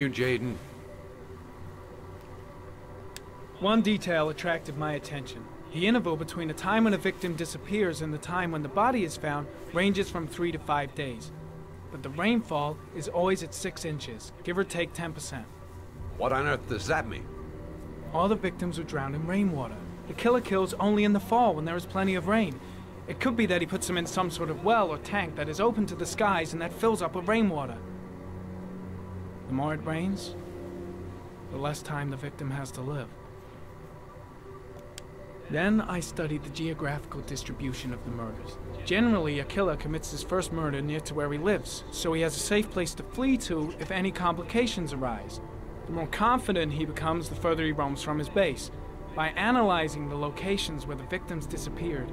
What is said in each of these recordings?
you, Jayden. One detail attracted my attention. The interval between the time when a victim disappears and the time when the body is found ranges from three to five days. But the rainfall is always at six inches, give or take 10%. What on earth does that mean? All the victims were drowned in rainwater. The killer kills only in the fall when there is plenty of rain. It could be that he puts them in some sort of well or tank that is open to the skies and that fills up with rainwater. The more it rains, the less time the victim has to live. Then I studied the geographical distribution of the murders. Generally, a killer commits his first murder near to where he lives, so he has a safe place to flee to if any complications arise. The more confident he becomes, the further he roams from his base. By analyzing the locations where the victims disappeared,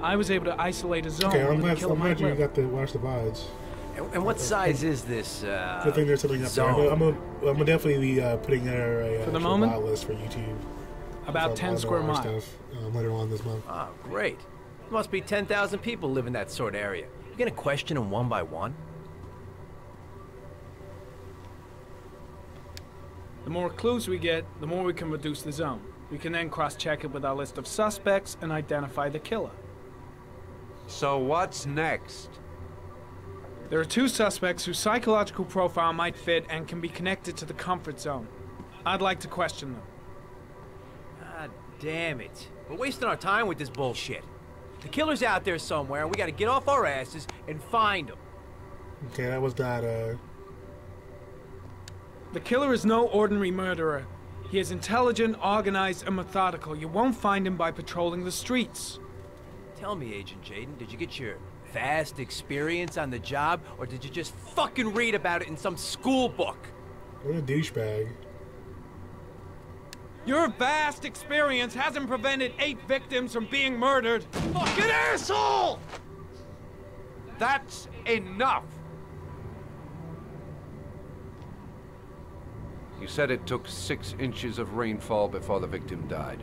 I was able to isolate a zone Okay, I'm glad, I'm glad you got to watch the VODs. And, and what size is this? Uh, I think there's something up there. I'm zone? gonna, I'm gonna, I'm gonna definitely be uh, putting there a, For the uh, moment? List for YouTube. About 10 square miles. Stuff, um, later on this month. Oh, great. There must be 10,000 people live in that sort of area. You gonna question them one by one? The more clues we get, the more we can reduce the zone. We can then cross-check it with our list of suspects and identify the killer. So what's next? There are two suspects whose psychological profile might fit and can be connected to the comfort zone. I'd like to question them. God damn it. We're wasting our time with this bullshit. The killer's out there somewhere, and we gotta get off our asses and find him. Okay, that was not. Uh, The killer is no ordinary murderer. He is intelligent, organized, and methodical. You won't find him by patrolling the streets. Tell me, Agent Jayden, did you get your vast experience on the job, or did you just fucking read about it in some school book? what a douchebag. Your vast experience hasn't prevented eight victims from being murdered. Fucking asshole! That's enough! You said it took six inches of rainfall before the victim died.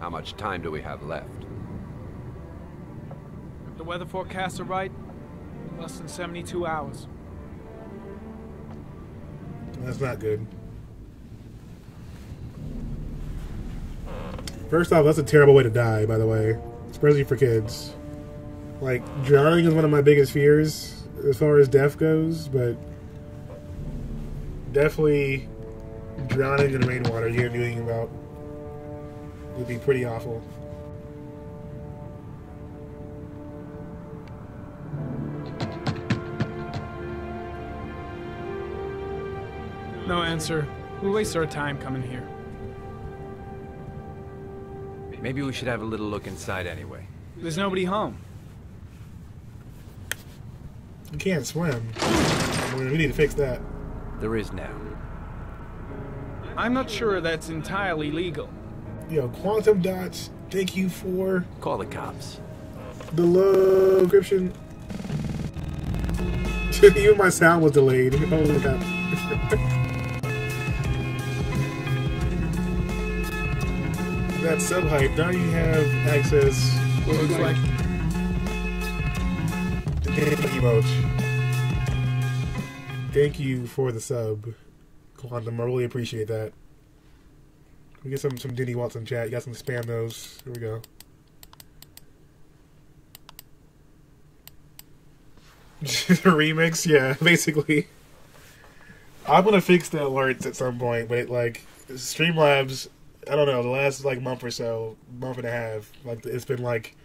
How much time do we have left? The weather forecasts are right, less than 72 hours. That's not good. First off, that's a terrible way to die, by the way, especially for kids. Like, drowning is one of my biggest fears as far as death goes, but definitely drowning in rainwater you can't about would be pretty awful. No answer. We waste our time coming here. Maybe we should have a little look inside anyway. There's nobody home. You can't swim. We need to fix that. There is now. I'm not sure that's entirely legal. Yo, Quantum Dots, thank you for Call the cops. the love encryption. Even my sound was delayed. Holy crap. That's sub hype. Now you have access What Looks like emote. Thank you for the sub, Quantum. I really appreciate that. We get some some Denny Watson chat. You got some spam those. Here we go. remix, yeah, basically. I'm gonna fix the alerts at some point, but like Streamlabs, I don't know, the last like month or so, month and a half, like it's been like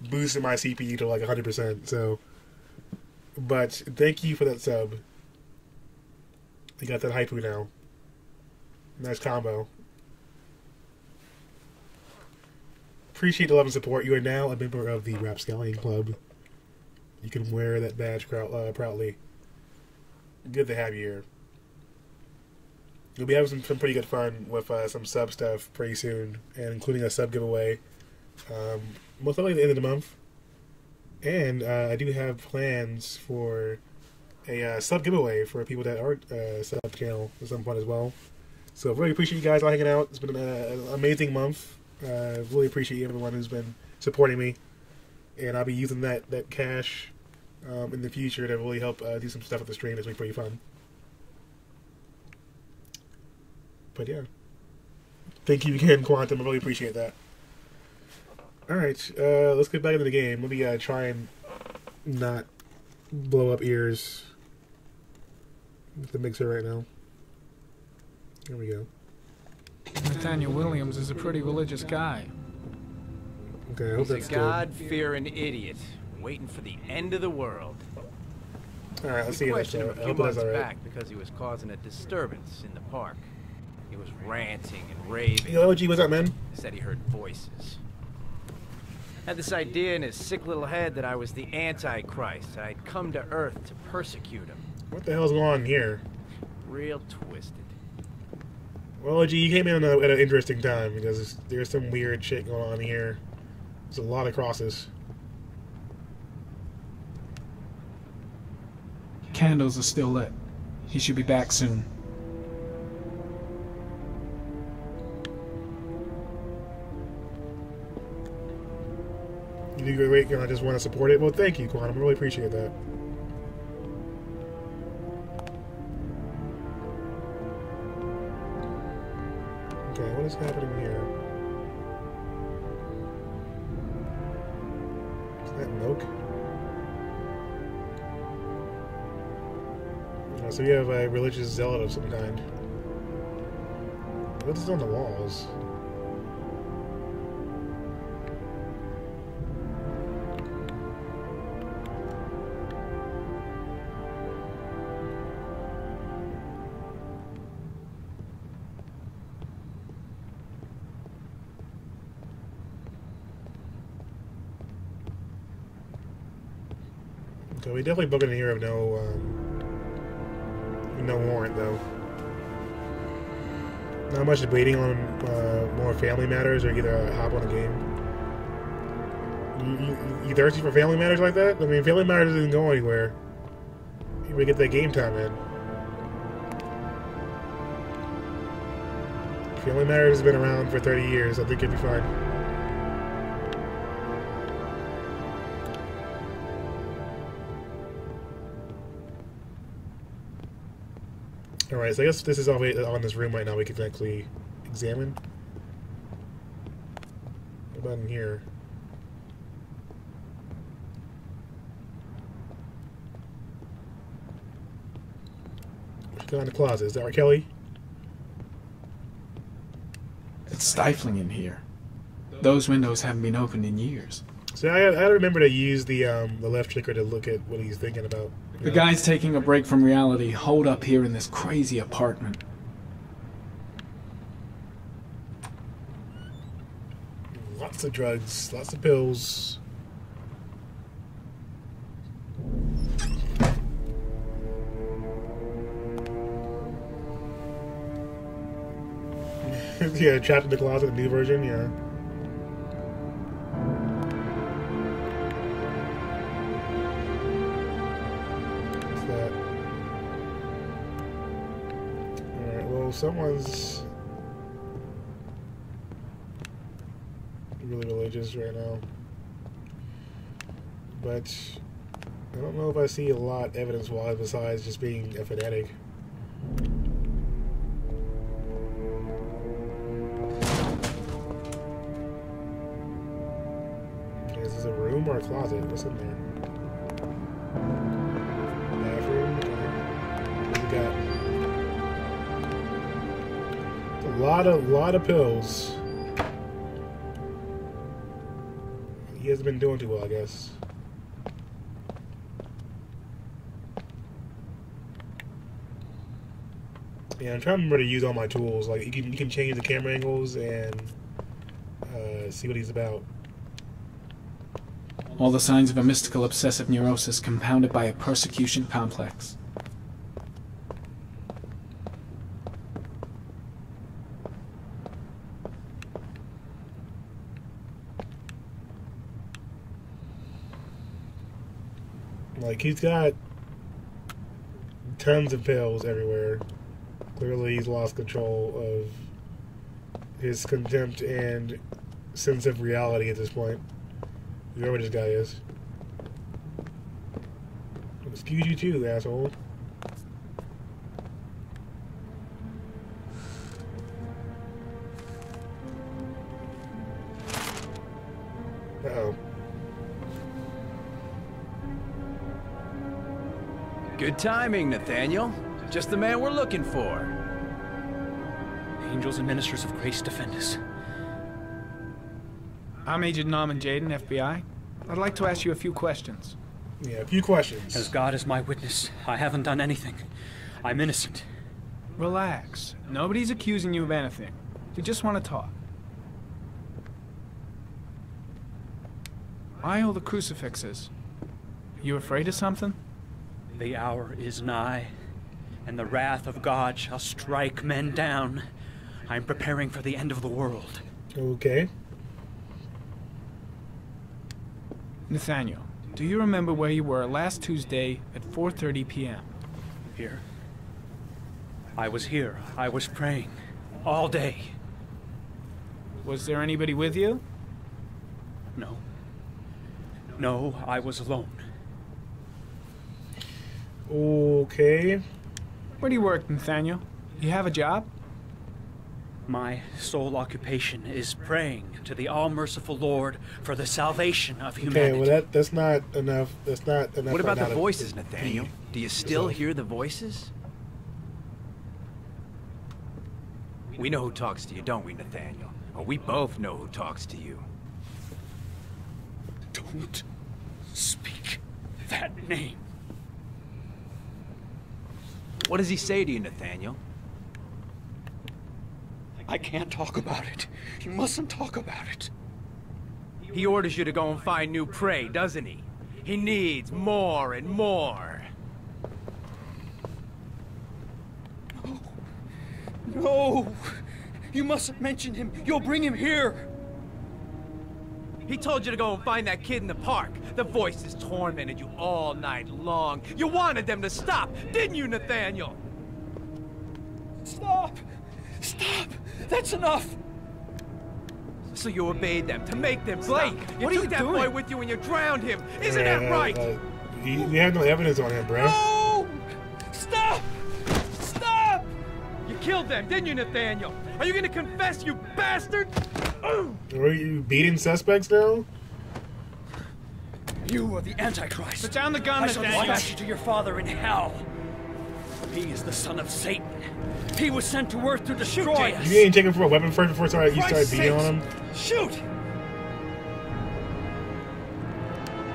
boosting my CPU to like 100. percent So, but thank you for that sub. You got that hypoo now. Nice combo. Appreciate the love and support. You are now a member of the Rapscallion Club. You can wear that badge uh, proudly. Good to have you here. You'll be having some, some pretty good fun with uh, some sub stuff pretty soon, and including a sub giveaway. Um, most likely at the end of the month. And uh, I do have plans for a uh, sub giveaway for people that aren't uh, sub channel at some point as well. So really appreciate you guys all hanging out. It's been uh, an amazing month. Uh, really appreciate everyone who's been supporting me, and I'll be using that that cash um, in the future to really help uh, do some stuff with the stream. It's been pretty fun. But yeah. Thank you again, Quantum. I really appreciate that. All right, uh, let's get back into the game. Let me uh, try and not blow up ears with the mixer right now. Here we go. Nathaniel Williams is a pretty religious guy. Okay, I hope He's a that's good. God-fearing idiot, waiting for the end of the world. All right, let's We see if that's questioned him a I few hope months all right. back because he was causing a disturbance in the park. He was ranting and raving. Yo, OG, what's up, man? Said he heard voices. Had this idea in his sick little head that I was the Antichrist. and I'd come to Earth to persecute him. What the hell's going on here? Real twisted. Well, OG, you came in at, a, at an interesting time because there's some weird shit going on here. There's a lot of crosses. Candles are still lit. He should be back soon. You do great. and I just want to support it. Well, thank you, Quantum. I really appreciate that. Okay, what is happening here? Is that milk? Oh, so you have a religious zealot of some kind. What is on the walls? We definitely booked in here of no um, no warrant though. Not much debating on uh, more family matters or either uh, hop on a game. You, you, you thirsty for family matters like that? I mean, family matters doesn't go anywhere. We get that game time in. Family matters has been around for 30 years. I think it'd be fine. Alright, so I guess this is all we, on this room right now we can actually examine. What about in here? What's going in the closet? Is that right, Kelly? It's stifling in here. Those windows haven't been opened in years. So I, I remember to use the um, the left trigger to look at what he's thinking about. The guy's taking a break from reality, holed up here in this crazy apartment. Lots of drugs, lots of pills. yeah, trapped in the closet, the new version, yeah. Someone's really religious right now. But I don't know if I see a lot evidence wise besides just being a fanatic. Lot of pills. He hasn't been doing too well, I guess. Yeah, I'm trying to remember to use all my tools. Like you can you can change the camera angles and uh, see what he's about. All the signs of a mystical obsessive neurosis compounded by a persecution complex. Like he's got tons of pills everywhere. Clearly, he's lost control of his contempt and sense of reality at this point. Whoever this guy is. Excuse you too, asshole. Good timing, Nathaniel. Just the man we're looking for. Angels and ministers of grace defend us. I'm Agent Norman Jayden, FBI. I'd like to ask you a few questions. Yeah, a few questions. As God is my witness, I haven't done anything. I'm innocent. Relax. Nobody's accusing you of anything. We just want to talk. Why all the crucifixes? You afraid of something? The hour is nigh, and the wrath of God shall strike men down. I'm preparing for the end of the world. Okay. Nathaniel, do you remember where you were last Tuesday at 4:30 p.m.? Here. I was here. I was praying. All day. Was there anybody with you? No. No, I was alone. Okay. Where do you work, Nathaniel? You have a job? My sole occupation is praying to the all-merciful Lord for the salvation of humanity. Okay, well that that's not enough. That's not enough. What about the to- voices, Nathaniel? Do you still hear the voices? We know who talks to you, don't we, Nathaniel? Or we both know who talks to you. Don't speak that name. What does he say to you, Nathaniel? I can't talk about it. You mustn't talk about it. He orders you to go and find new prey, doesn't he? He needs more and more. No! No. You mustn't mention him. You'll bring him here. He told you to go and find that kid in the park. The voices tormented you all night long. You wanted them to stop, didn't you, Nathaniel? Stop! Stop! That's enough! So you obeyed them to make them stop. Blake, you what are took you that doing? boy with you and you drowned him. Isn't Uh, that right? Uh, you, you have no evidence on him, bro. No! Stop! Stop! You killed them, didn't you, Nathaniel? Are you gonna confess, you bastard? Are you beating suspects now? You are the Antichrist. Put down the gun, I shall Nathaniel. dispatch you to your father in hell. He is the son of Satan. He was sent to earth to destroy us. You ain't checking for a weapon first before you start, you start Christ's beating on him. Shoot!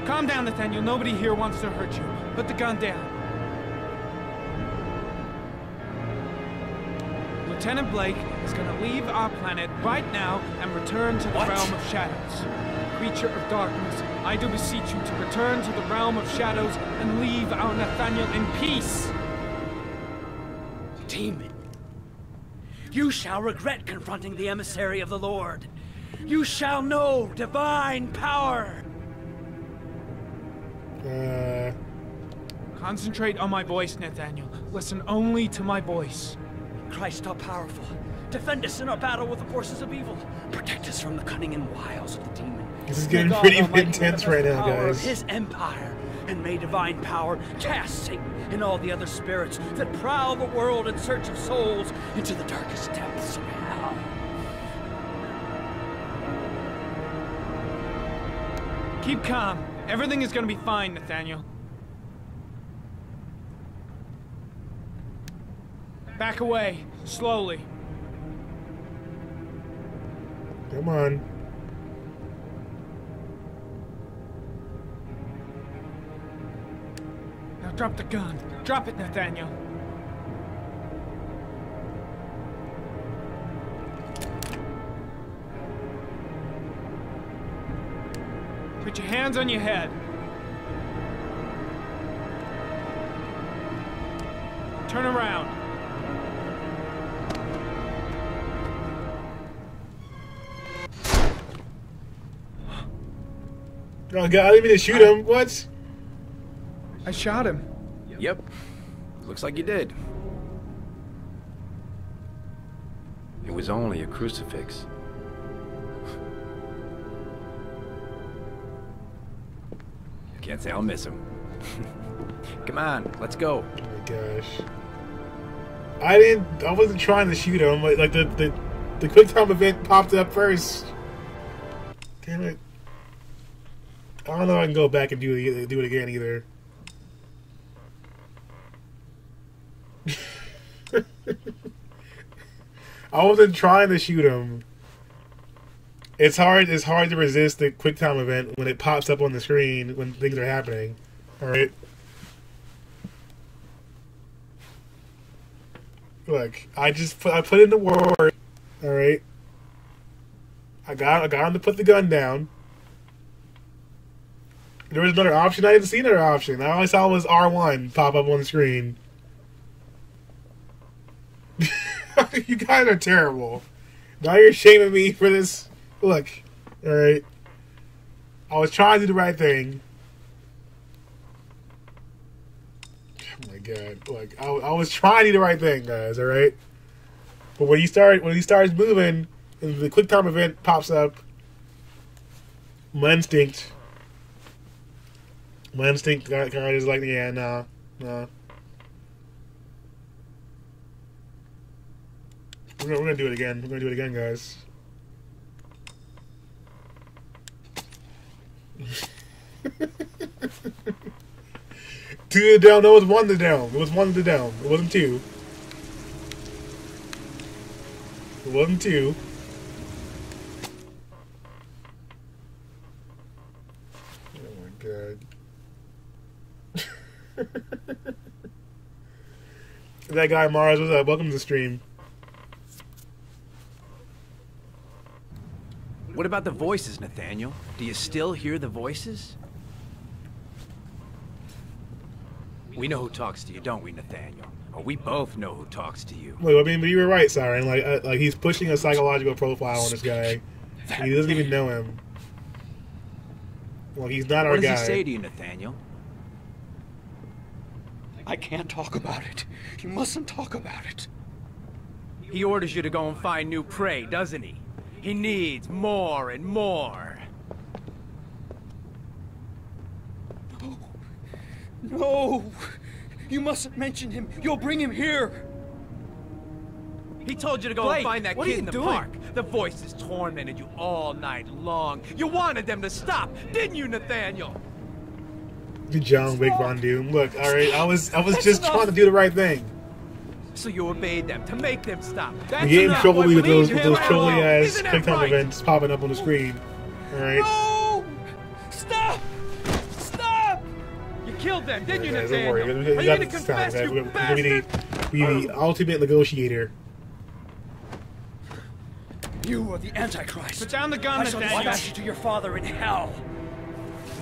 Calm down, Nathaniel. Nobody here wants to hurt you. Put the gun down. Lieutenant Blake is going to leave our planet right now and return to the What? realm of shadows. Creature of darkness, I do beseech you to return to the realm of shadows and leave our Nathaniel in peace. Demon. You shall regret confronting the emissary of the Lord. You shall know divine power. Uh, Concentrate on my voice, Nathaniel. Listen only to my voice. Christ all powerful. Defend us in our battle with the forces of evil. Protect us from the cunning and wiles of the demon. this is getting God pretty Almighty intense right now, guys. his empire, and may divine power cast Satan and all the other spirits that prowl the world in search of souls into the darkest depths of hell. Keep calm. Everything is going to be fine, Nathaniel. Back away, slowly. come on. Now drop the gun. Drop it, Nathaniel. Put your hands on your head. Turn around. Oh god, I didn't mean to shoot him. What? I shot him. Yep. Looks like you did. It was only a crucifix. Can't say I'll miss him. Come on, let's go. Oh my gosh. I didn't. I wasn't trying to shoot him. Like, like the the the quick time event popped up first. Damn it. I don't know I can go back and do it, do it again either. I wasn't trying to shoot him. It's hard. It's hard to resist the quick time event when it pops up on the screen when things are happening. All right. Look, I just put I put in the work. All right. I got I got him to put the gun down. There was another option. I didn't see another option. I saw was R one pop up on the screen. you guys are terrible. Now you're shaming me for this. Look, all right. I was trying to do the right thing. Oh my god! Like I, I was trying to do the right thing, guys. All right. But when he start when he starts moving, and the quick time event pops up, my instinct, my instinct of is like, yeah, nah, nah. We're gonna, we're gonna do it again. We're gonna do it again, guys. two to down. It was one to down. It was one to down. It wasn't two. It wasn't two. Oh my god. that guy Mars, up? Welcome to the stream. What about the voices, Nathaniel? Do you still hear the voices? We know who talks to you, don't we, Nathaniel? Or we both know who talks to you. Look, I mean, but you were right, Siren. Like, uh, like he's pushing a psychological profile on this guy. He doesn't even know him. Well, he's not our guy. What does he say to you, Nathaniel? I can't talk about it. You mustn't talk about it. He orders you to go and find new prey, doesn't he? He needs more and more. No! No! You mustn't mention him. You'll bring him here. He told you to go Blake, and find that kid in the doing? park. The voices tormented you all night long. You wanted them to stop, didn't you, Nathaniel? Good job, Big Von Doom. Look, all right, I was, I was That's just enough. trying to do the right thing. So you obeyed them to make them stop. You That's get in enough. trouble with those, with those trolly ass Isn't that quick time right? events popping up on the screen. All right. No! Stop! Stop! You killed them, didn't you, Guys, don't worry. Nathaniel? We, we Are got you this gonna time, confess, guys. you We're, we're the, bastard? Uh, ultimate negotiator. You are the Antichrist. Put down the gun, I shall Nathaniel. dispatch you to your father in hell.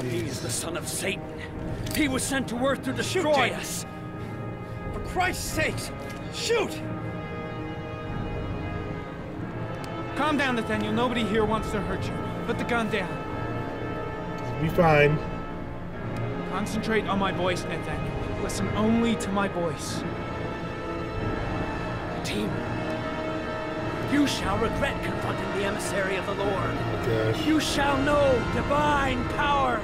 He is the son of Satan. He was sent to earth to destroy Jake. us. For Christ's sake, shoot! Calm down, Nathaniel. Nobody here wants to hurt you. Put the gun down. Be fine. Concentrate on my voice, Nathaniel. Listen only to my voice. Team, you shall regret confronting the emissary of the Lord. Gosh. You shall know divine power.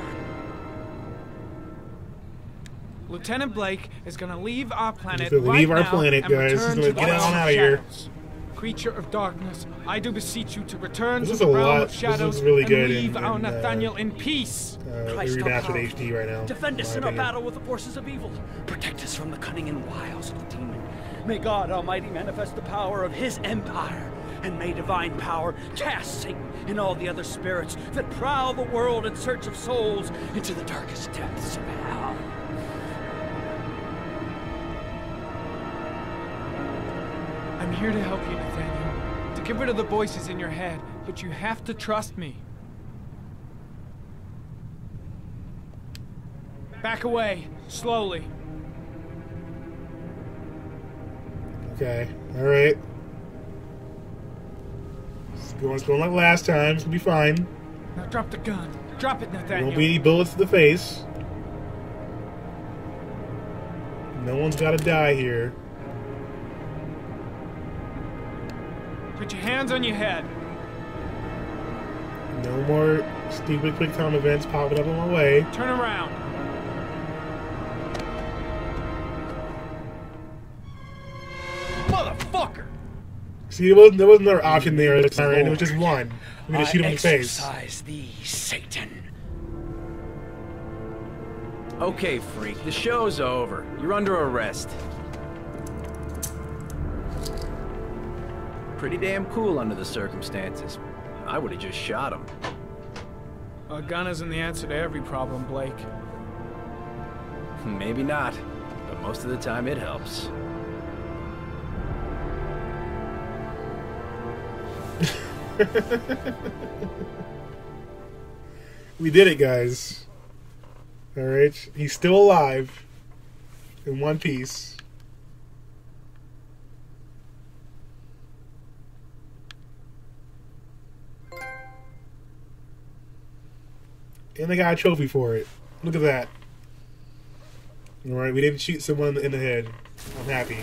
Lieutenant Blake is gonna leave our planet gonna right leave our now planet, and guys. He's return gonna to get the on realm outta of here. shadows. Creature of darkness, I do beseech you to return This to is the a realm lot- of this shadows is really and good leave in- our in, uh, Nathaniel in peace. Uh, Christ we all remastered powerful. HD right now. Defend in us my in our opinion. battle with the forces of evil. Protect us from the cunning and wiles of the demon. May God Almighty manifest the power of His empire, and may divine power cast Satan and all the other spirits that prowl the world in search of souls into the darkest depths of hell. I'm here to help you, Nathaniel. To get rid of the voices in your head, but you have to trust me. Back away, slowly. Okay. All right. It's going, it's going like last time. It's gonna be fine. Now drop the gun. Drop it, There Nathaniel. won't be any bullets to the face. No one's got to die here. Put your hands on your head. No more stupid quick time events popping up on my way. Turn around. Motherfucker! See, there wasn't, there was another option there time. It was just one. We just I shoot him in the face. thee, Satan. Okay, freak, the show's over. You're under arrest. Pretty damn cool under the circumstances. I would have just shot him. A gun isn't the answer to every problem, Blake. Maybe not, but most of the time it helps. We did it, guys. All right, he's still alive in one piece. And they got a trophy for it. Look at that. All right, we didn't shoot someone in the head. I'm happy.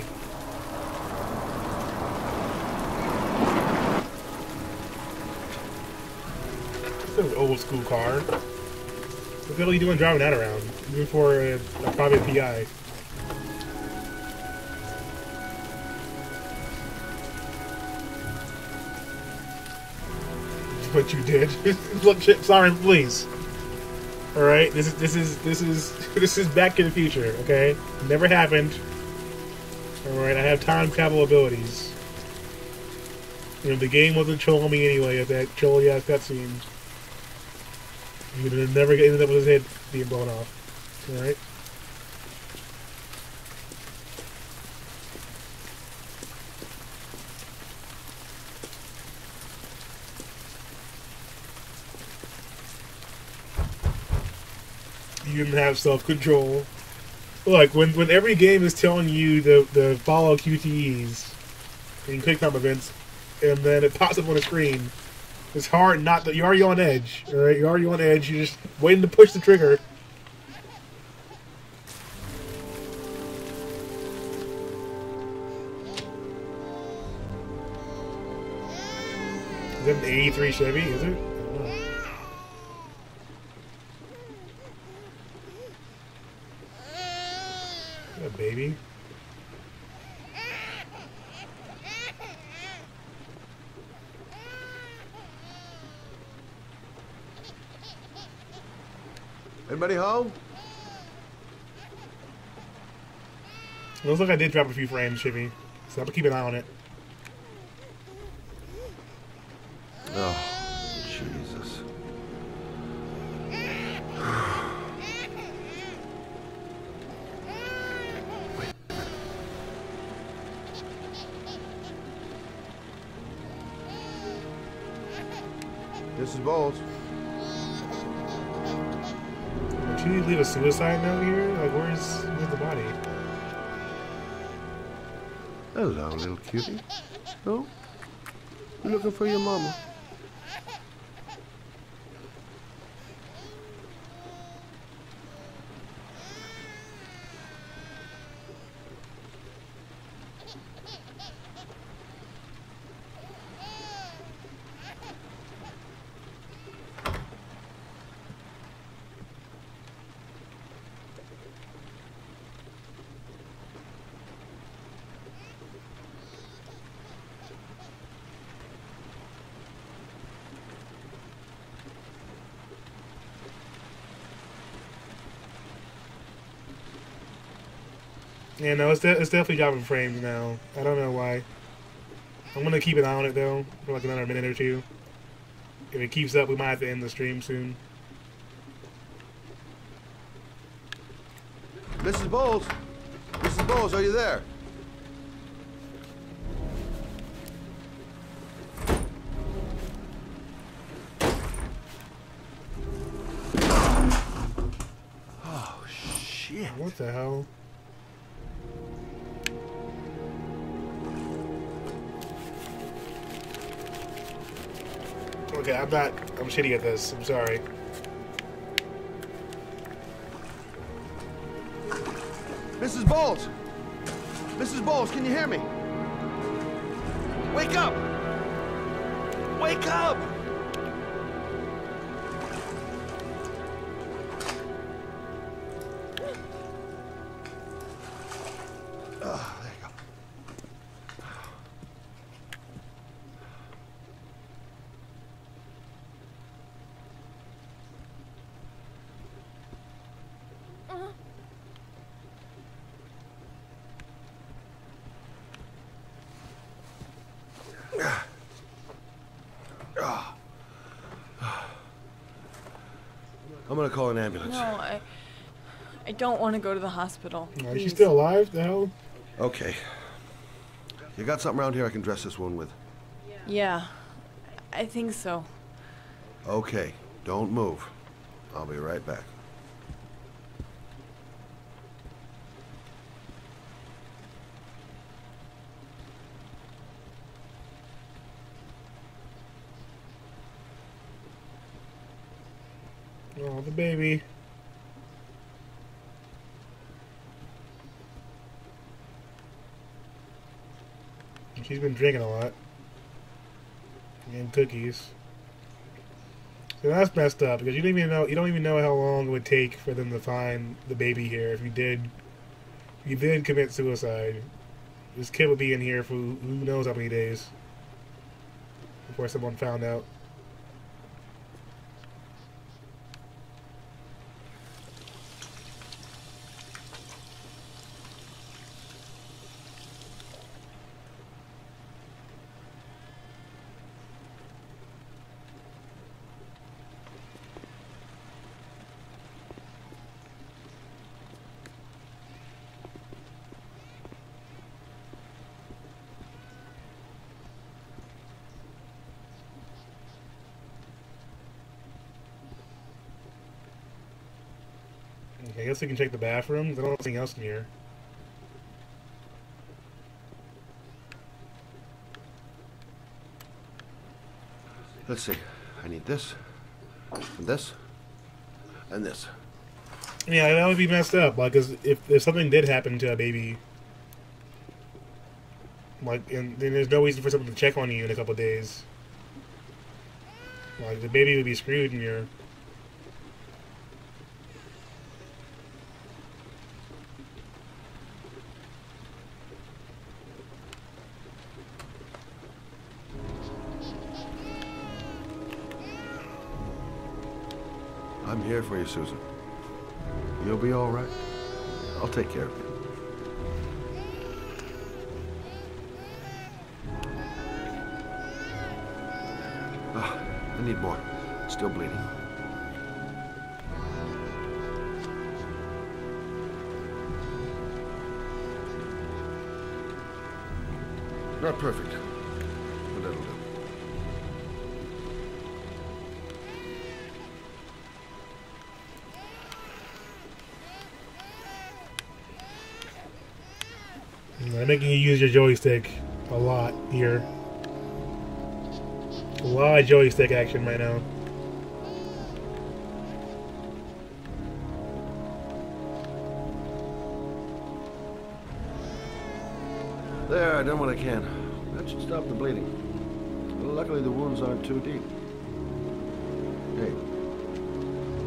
This is an old school car. What the hell are you doing driving that around? Even for a, a private PI. What you did. Look, sorry, please. All right, this is this is this is this is Back in the Future. Okay, never happened. All right, I have time travel abilities. You know, the game wasn't trolling me anyway at that trolly ass cutscene. He would have never ended up with his head being blown off. All right. You didn't have self control. Like when when every game is telling you the to follow QTEs and quick time events, and then it pops up on the screen, it's hard not that you're already on edge. All right, you're already on edge. You're just waiting to push the trigger. Is that an '83 Chevy? Is it? I don't know. Yeah, baby. Anybody home? Looks like I did drop a few frames, Chevy. So I'm gonna keep an eye on it. Oh, Jesus. Bowles. Did you leave a suicide note here? Like, where's where's the body? Hello, little cutie. Oh, looking for your mama? Yeah, no, it's, de- it's definitely dropping frames now. I don't know why. I'm gonna keep an eye on it though for like another minute or two. If it keeps up, we might have to end the stream soon. Mrs. Bowles? Mrs. Bowles, are you there? Oh, shit. What the hell? Okay, I'm not. I'm shitty at this. I'm sorry. Mrs. Bowles! Mrs. Bowles, can you hear me? Wake up! Wake up! I don't want to go to the hospital. Uh, is she still alive? The hell? Okay. You got something around here I can dress this wound with? Yeah, I think so. Okay. Don't move. I'll be right back. Oh, the baby. She's been drinking a lot. And cookies. So that's messed up because you don't even know you don't even know how long it would take for them to find the baby here if you did if you did commit suicide. This kid would be in here for who knows how many days before someone found out. Okay, I guess we can check the bathrooms. I don't know anything else in here. Let's see. I need this, and this, and this. Yeah, that would be messed up. Like, 'cause if if something did happen to a baby, like, and then there's no reason for someone to check on you in a couple days. Like, the baby would be screwed, and you're. I'm here for you, Susan. You'll be all right. I'll take care of you. Ah, I need more. Still bleeding. Not perfect, making you use your joystick a lot here. A lot of joystick action right now. There, I've done what I can. That should stop the bleeding. Luckily, the wounds aren't too deep. Hey,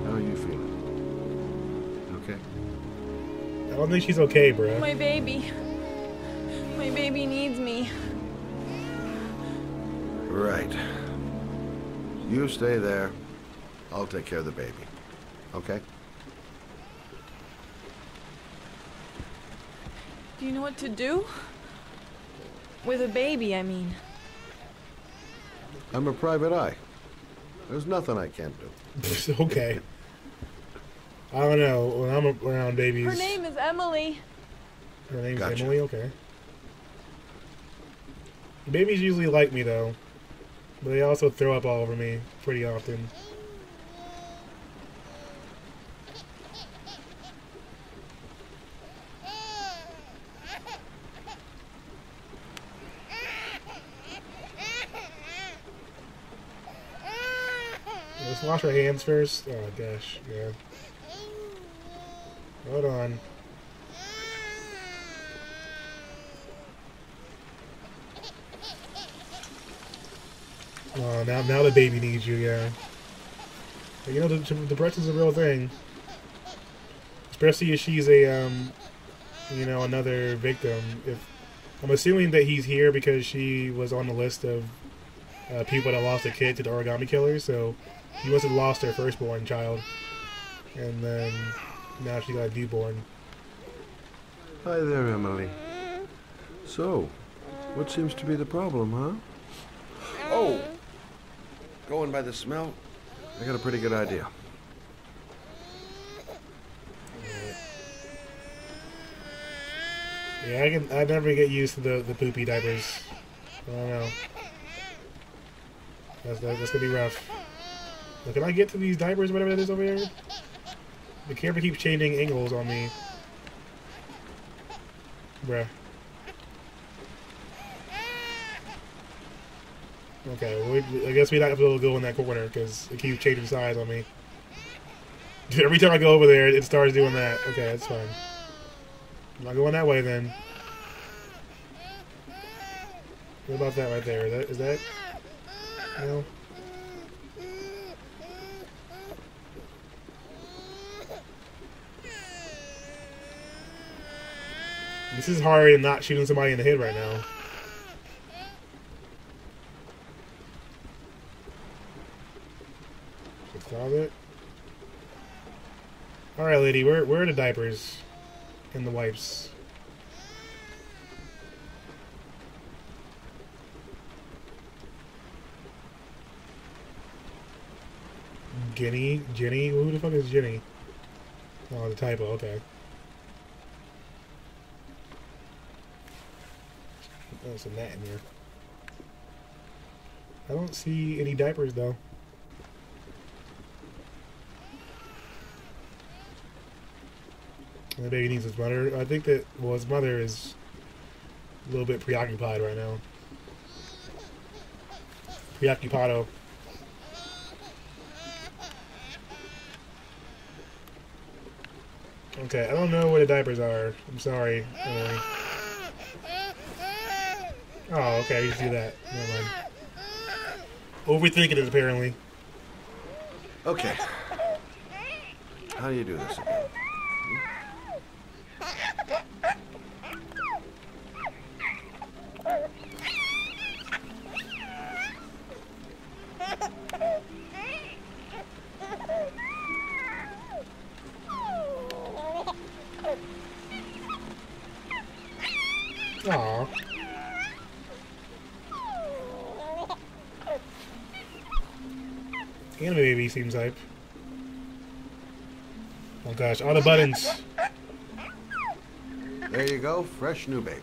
how are you feeling? Okay? I don't think she's okay, bro. My baby. My baby needs me. Right. You stay there. I'll take care of the baby. Okay? Do you know what to do? With a baby, I mean. I'm a private eye. There's nothing I can't do. okay. I don't know. When I'm around babies. Her name is Emily. Her name's Gotcha. Emily. Okay. Babies usually like me though, but they also throw up all over me pretty often. Let's wash our hands first. Oh gosh, yeah. Hold on. Oh, now now the baby needs you, yeah. But, you know, the, depression's a real thing. Especially if she's a, um, you know, another victim. If I'm assuming that he's here because she was on the list of uh, people that lost a kid to the origami killer, so he must have lost her firstborn child. And then now she got a newborn. Hi there, Emily. So, what seems to be the problem, huh? Oh, going by the smell, I got a pretty good idea. Yeah, I can. I never get used to the the poopy diapers. I don't know. That's that's gonna be rough. Can I get to these diapers, whatever that is over here? The camera keeps changing angles on me. Bruh. Okay, well, we, I guess we not have to go in that corner because it keeps changing size on me. Every time I go over there, it starts doing that. Okay, that's fine. I'm not going that way then. What about that right there? Is that, is that no? This is harder than not shooting somebody in the head right now. It. Alright, lady, where, where are the diapers and the wipes? Jenny? Jenny? Who the fuck is Jenny? Oh, the typo, okay. There's some that in here. I don't see any diapers, though. The baby needs his mother. I think that, well, his mother is a little bit preoccupied right now. Preoccupado. Okay, I don't know where the diapers are. I'm sorry. Oh, okay, you do that. Never mind. Overthinking it, apparently. Okay. How do you do this again? Seems hype. Oh gosh, all the buttons. There you go, fresh new baby.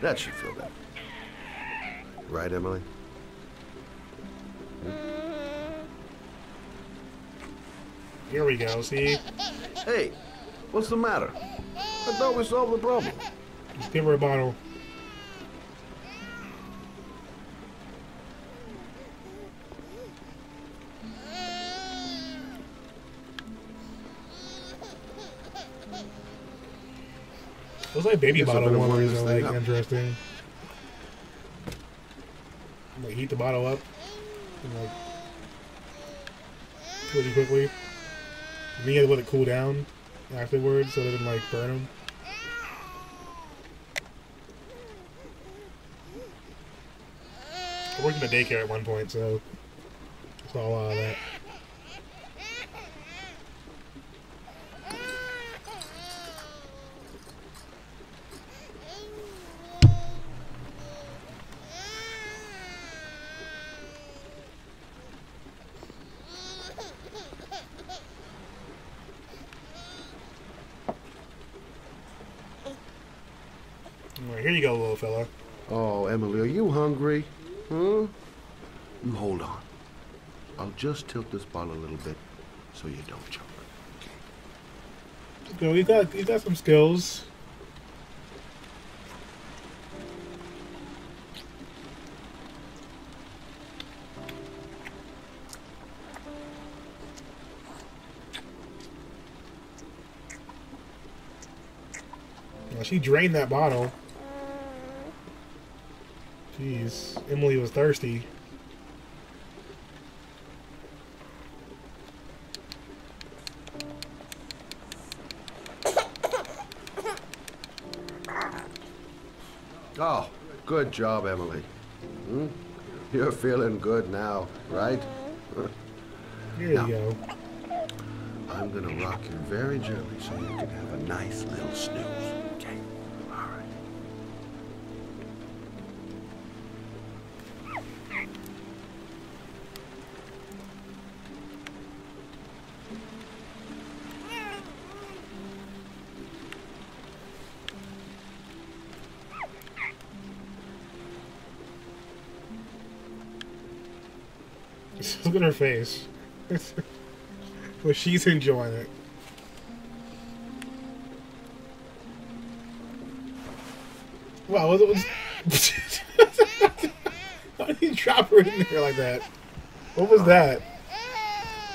That should feel better. Right, Emily? Hmm? Here we go, see? Hey, what's the matter? I thought we solved the problem. Just give her a bottle. Like baby bottle warmers are like up. interesting. Like heat the bottle up and like pretty quickly. Then you gotta let it cool down afterwards so it doesn't like burn them. I worked in a daycare at one point, so I saw a lot of that. Alright, here you go, little fella. Oh, Emily, are you hungry? Huh? You hold on. I'll just tilt this bottle a little bit so you don't choke. Go, you got you got some skills. She drained that bottle. Jeez, Emily was thirsty. Good job, Emily. Hmm? You're feeling good now, right? Here you go. I'm gonna rock you very gently so you can have a nice little snooze. Look at her face. well, she's enjoying it. Wow, what was Why did you drop her in there like that? What was that?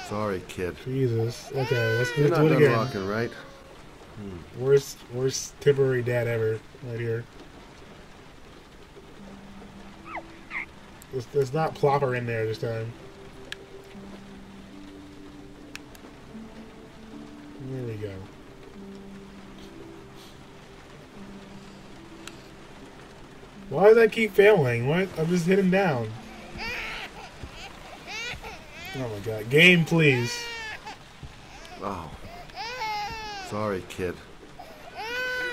Sorry, kid. Jesus. Okay, let's do, You're do not it again. rocking, right? Worst, worst temporary dad ever, right here. Let's, let's not plop her in there this time. Go. Why does that keep failing? What? I'm just hitting down. Oh my god. Game, please. Oh. Sorry, kid.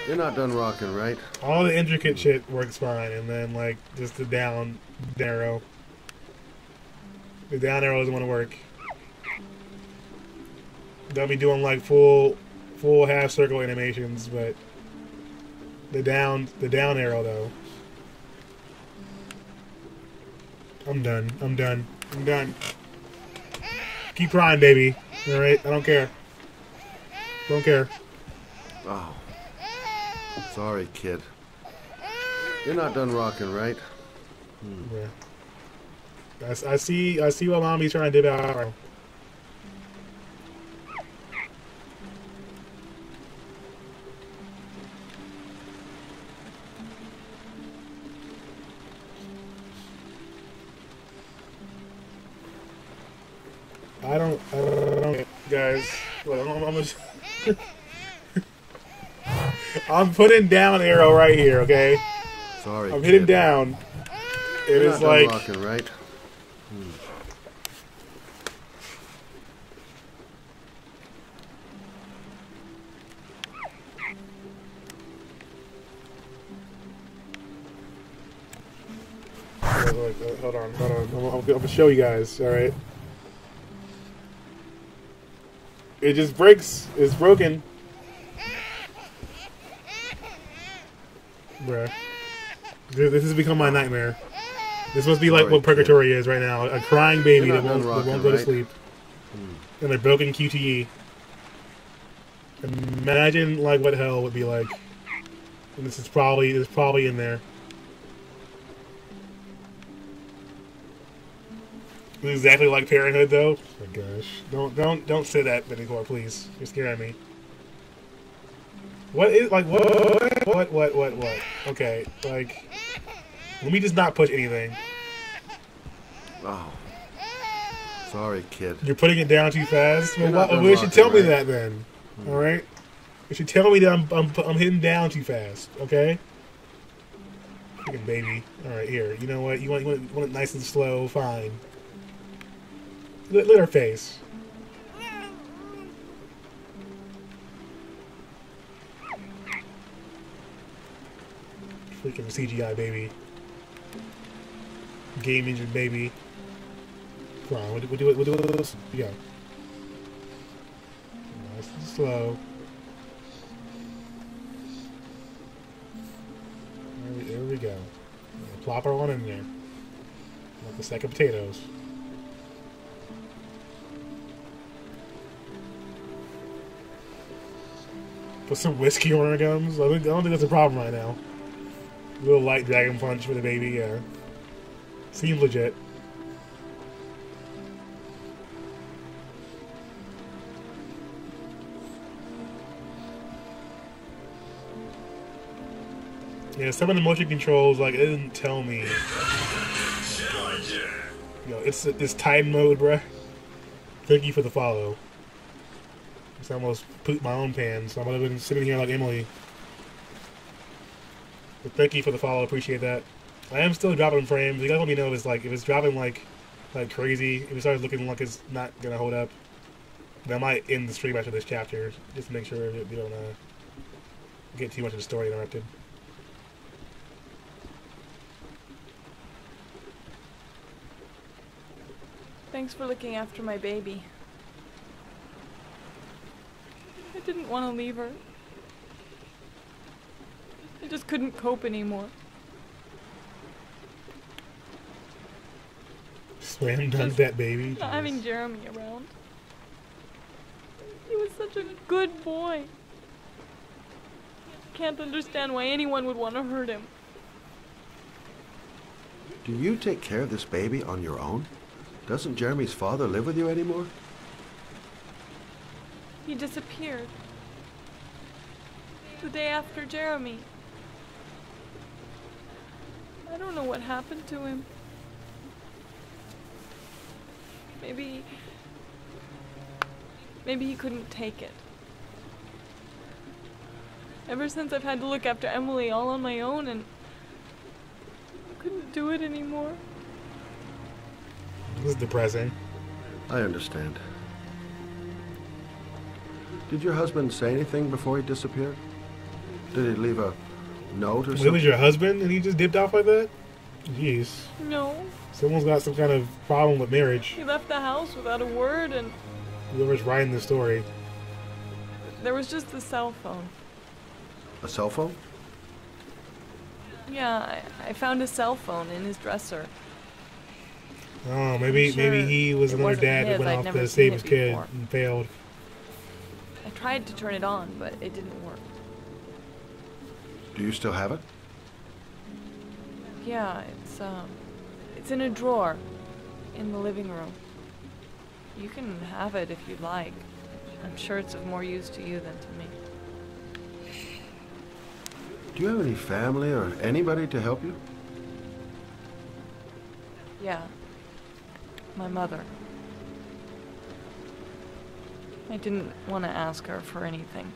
You're not done rocking, right? All the intricate shit works fine, and then like just the down arrow. The down arrow doesn't want to work. Don't be doing like full, full half circle animations, but the down, the down arrow though. I'm done. I'm done. I'm done. Keep trying, baby. All right. I don't care. Don't care. Oh. Sorry, kid. You're not done rocking, right? Hmm. Yeah. I, I see. I see what mommy's trying to do about. Guys. Look, I'm, I'm, putting down arrow right here. Okay, Sorry, I'm hitting kid. down. It You're is like rocking, right? Hold on, hold on. I'm, I'm, I'm gonna show you guys. All It just breaks. It's broken. Bruh. This this has become my nightmare. This must be like Sorry, what kid. purgatory is right now. A crying baby that won't, that won't rocking, go to sleep. And a broken QTE. Imagine like what hell would be like. And this is probably this is probably in there. Exactly like Parenthood, though. Oh my gosh! Don't don't don't say that anymore, please. You're scaring me. What is like what what what what what? Okay, like let me just not push anything. Oh. Sorry, kid. You're putting it down too fast. Well, why, done well, you should rocking, tell me that then. Hmm. All right. You should tell me that I'm I'm, I'm hitting down too fast. Okay. Freaking baby. All right, here. You know what? You want you want, it- want it nice and slow? Fine. Her face. Freaking CGI baby. Game engine baby. Come on, we'll do, it. We'll do it. This. Yeah. Nice and slow. There we, there we go. Plop her one in there. Like the sack of potatoes. Put some whiskey on her gums. I, don't think that's a problem right now. A little light dragon punch for the baby, yeah. Seems legit. Yeah, some of the motion controls, like, it didn't tell me. Yo, it's it's time mode, bruh. Thank you for the follow. Just almost pooped my own pants. I would have been sitting here like Emily. But thank you for the follow. Appreciate that. I am still dropping frames. You guys let me know if it's like if it's dropping like like crazy. If it starts looking like it's not gonna hold up, then I might end the stream after this chapter just to make sure that we don't uh, get too much of the story interrupted. Thanks for looking after my baby. I didn't want to leave her. I just couldn't cope anymore. Slam dunk that baby. Not having Jeremy around. He was such a good boy. Can't understand why anyone would want to hurt him. Do you take care of this baby on your own? Doesn't Jeremy's father live with you anymore? He disappeared. The day after Jeremy. I don't know what happened to him. Maybe. Maybe he couldn't take it. Ever since I've had to look after Emily all on my own and. I couldn't do it anymore. This is depressing. I understand. Did your husband say anything before he disappeared? Did he leave a note or Wait, was your husband and he just dipped off like that? Jeez. No, Someone's got some kind of problem with marriage. he left the house without a word and Whoever's writing the story. there was just the cell phone. A cell phone? Yeah, I, I found a cell phone in his dresser. Oh, maybe I'm maybe he was another wasn't dad that went I'd off to save his kid before. and failed. I tried to turn it on, but it didn't work. Do you still have it? Yeah, it's um it's in a drawer in the living room. You can have it if you'd like. I'm sure it's of more use to you than to me. Do you have any family or anybody to help you? Yeah. My mother. I didn't want to ask her for anything.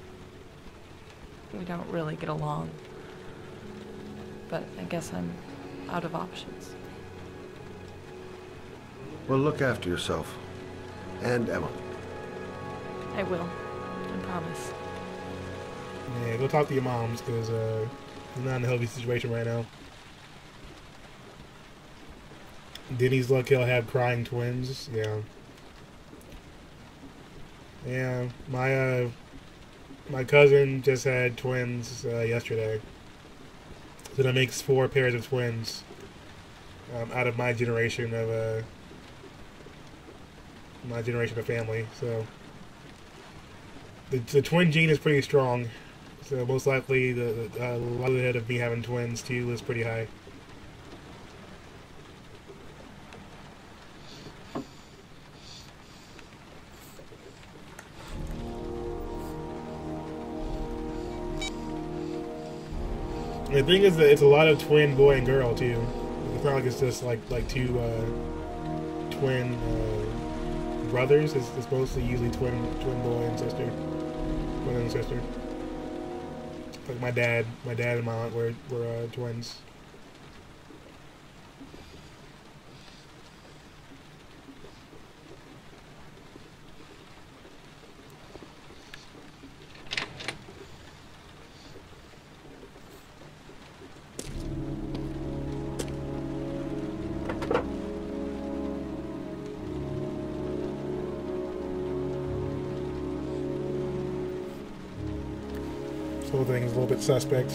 We don't really get along. But I guess I'm out of options. Well, look after yourself. And Emma. I will. I promise. Yeah, go talk to your moms because uh, you're not in a healthy situation right now. Denny's lucky he'll have crying twins. Yeah. Yeah, my uh, my cousin just had twins uh, yesterday. So that makes four pairs of twins um, out of my generation of uh, my generation of family. So the, the twin gene is pretty strong. So most likely the, the uh, likelihood of me having twins too is pretty high. The thing is that it's a lot of twin boy and girl too. It's not like it's just like like two uh, twin uh, brothers. It's, it's mostly usually twin twin boy and sister, twin and sister. Like my dad, my dad and my aunt were were uh, twins. Suspect.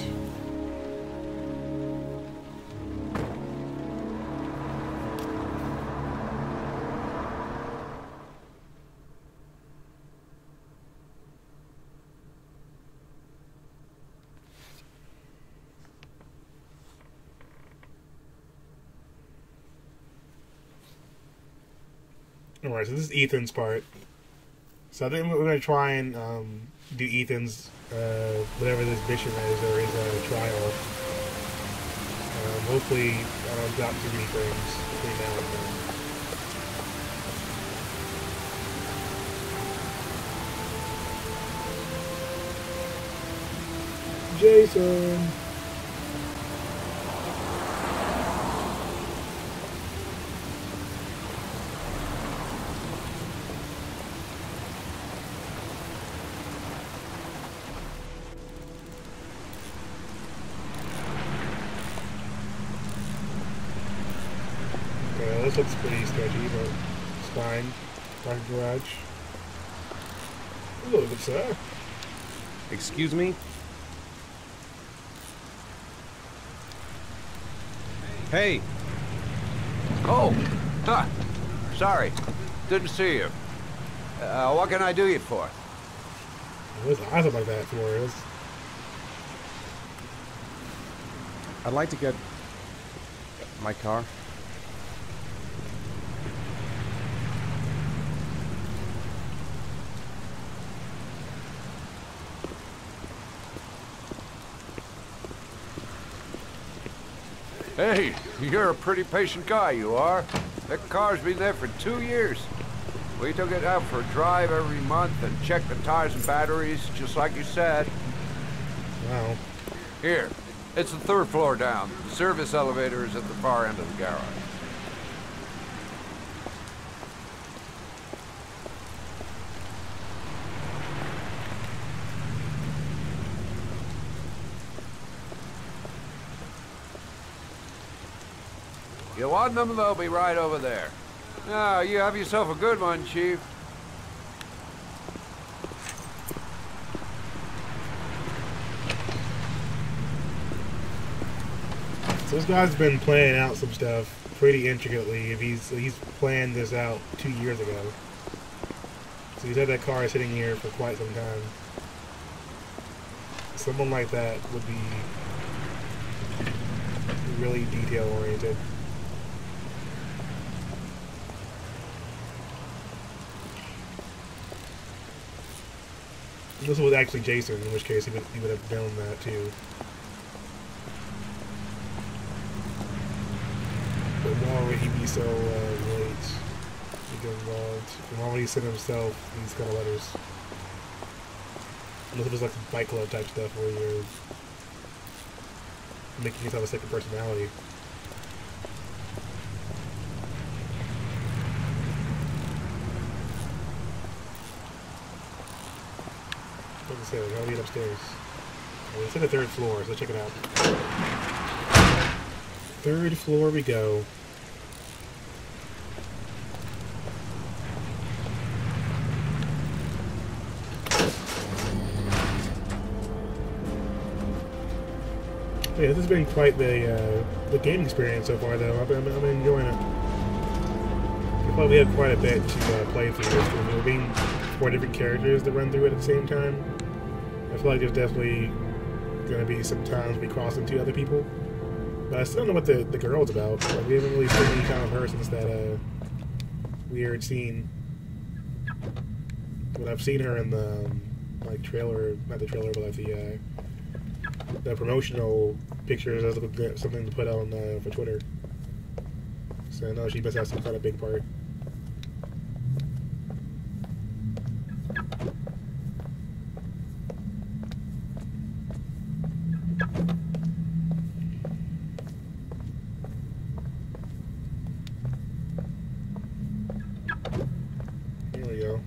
Alright, so this is Ethan's part. So I think we're gonna try and um, do Ethan's uh, whatever this mission is or his uh, trial. Um, hopefully, I don't drop too many frames between now and then. Jason. Okay, this looks pretty sketchy, but it's fine. Parking garage. Hello, good sir. Excuse me? Hey! Oh! Ha! Sorry, didn't see you. Uh, what can I do you for? Was awesome like that for I'd like to get my car. Hey, you're a pretty patient guy, you are. That car's been there for two years. We took it out for a drive every month and checked the tires and batteries, just like you said. wow. Here, it's the third floor down. The service elevator is at the far end of the garage. Them, they'll be right over there. Now, you have yourself a good one, Chief. So this guy's been planning out some stuff pretty intricately. If he's he's planned this out two years ago, so he's had that car sitting here for quite some time. Someone like that would be really detail oriented. This was actually Jason, in which case he would, he would have known that too. But why would he be so uh, late to get involved? And why would he send himself these kind of letters? Unless it was like a Fight Club type stuff where you're making yourself a second personality. Like I said, I gotta lead upstairs. Well, it's in the third floor, so check it out. Third floor we go. Yeah, this has been quite the uh, the game experience so far, though. I've been, I've been enjoying it. We had quite a bit to uh, play through this. There being four different characters to run through it at the same time. I feel like there's definitely going to be some times we cross into other people. But I still don't know what the, the girl's about. Like, we haven't really seen any kind of her since that uh, weird scene. But I've seen her in the um, like trailer, not the trailer, but like the uh, the promotional pictures as something to put out on uh, for Twitter. So I know she must have some kind of big part. Here we go.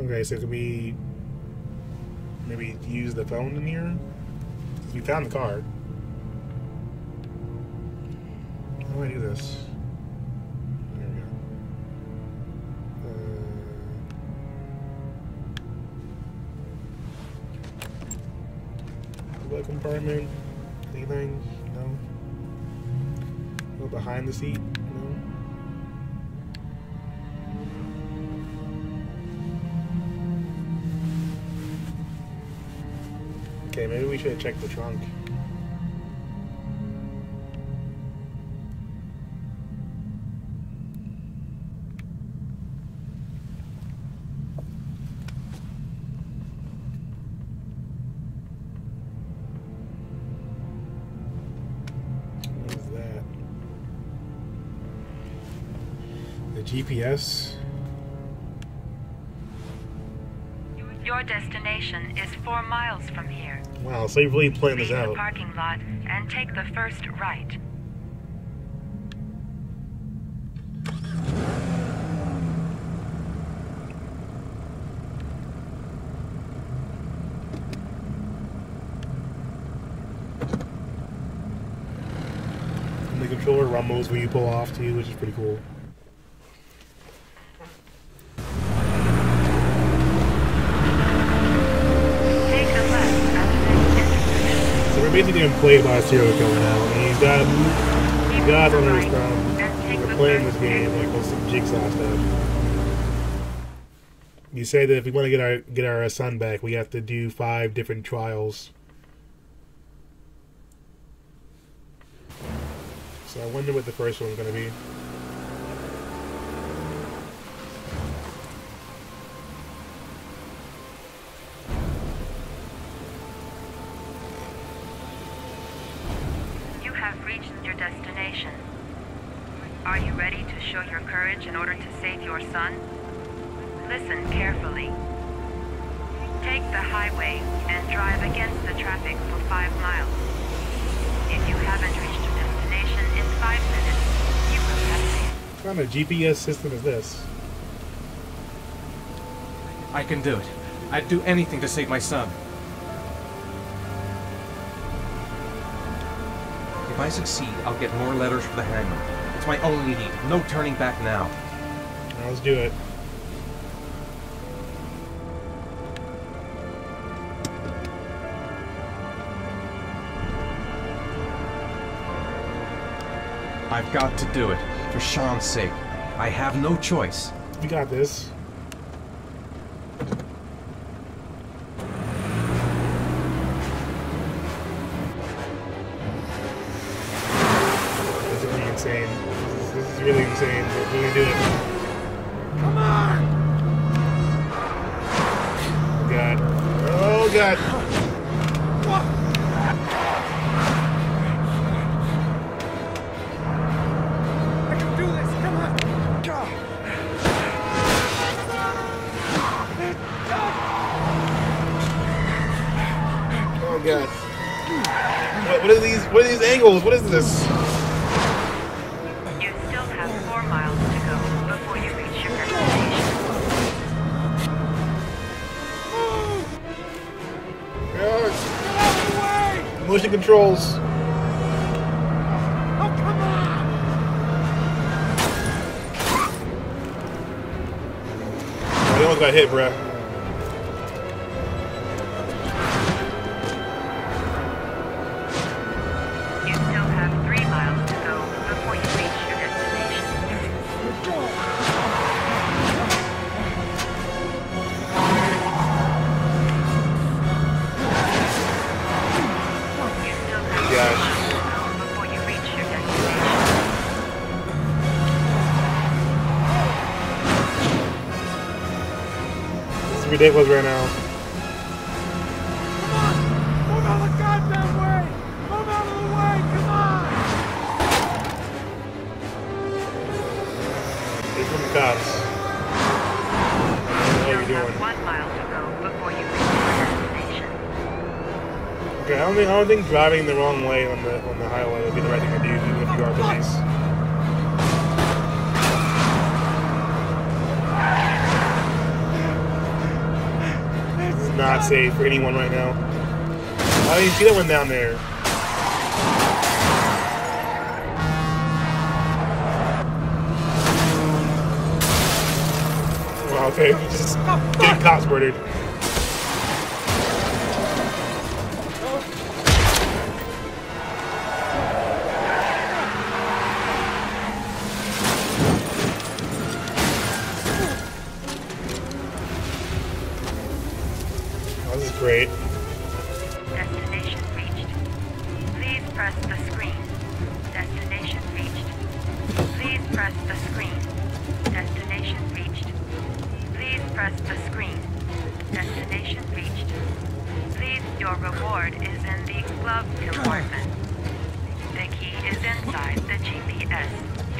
Okay, so can we maybe use the phone in here? We found the card. How do I do this? There we go. Uh, what compartment? Anything? No. Oh, behind the seat? Should check the trunk. What is that? The GPS? Your destination is four miles from here. Wow, so you really planned this Leave the out. parking lot and take the first right. The controller rumbles when you pull off too, which is pretty cool. Basically getting played by a serial killer now. I mean, he's got he's got on his um, we're playing this game like with some jigsaw stuff. You say that if we want to get our get our son back, we have to do five different trials. So I wonder what the first one's going to be. Reached your destination. Are you ready to show your courage in order to save your son? Listen carefully. Take the highway and drive against the traffic for five miles. If you haven't reached your destination in five minutes, you will have failed. What kind of GPS system is this? I can do it. I'd do anything to save my son. I succeed, I'll get more letters for the hangman. It's my only need. No turning back now. Now let's do it. I've got to do it. For Shaun's sake. I have no choice. We got this. On! It's from the cops. What are You you still have doing? one mile to go before you reach your destination. Okay, I don't think I don't think driving the for anyone right now. I didn't see that one down there. Wow, okay, just getting cops murdered.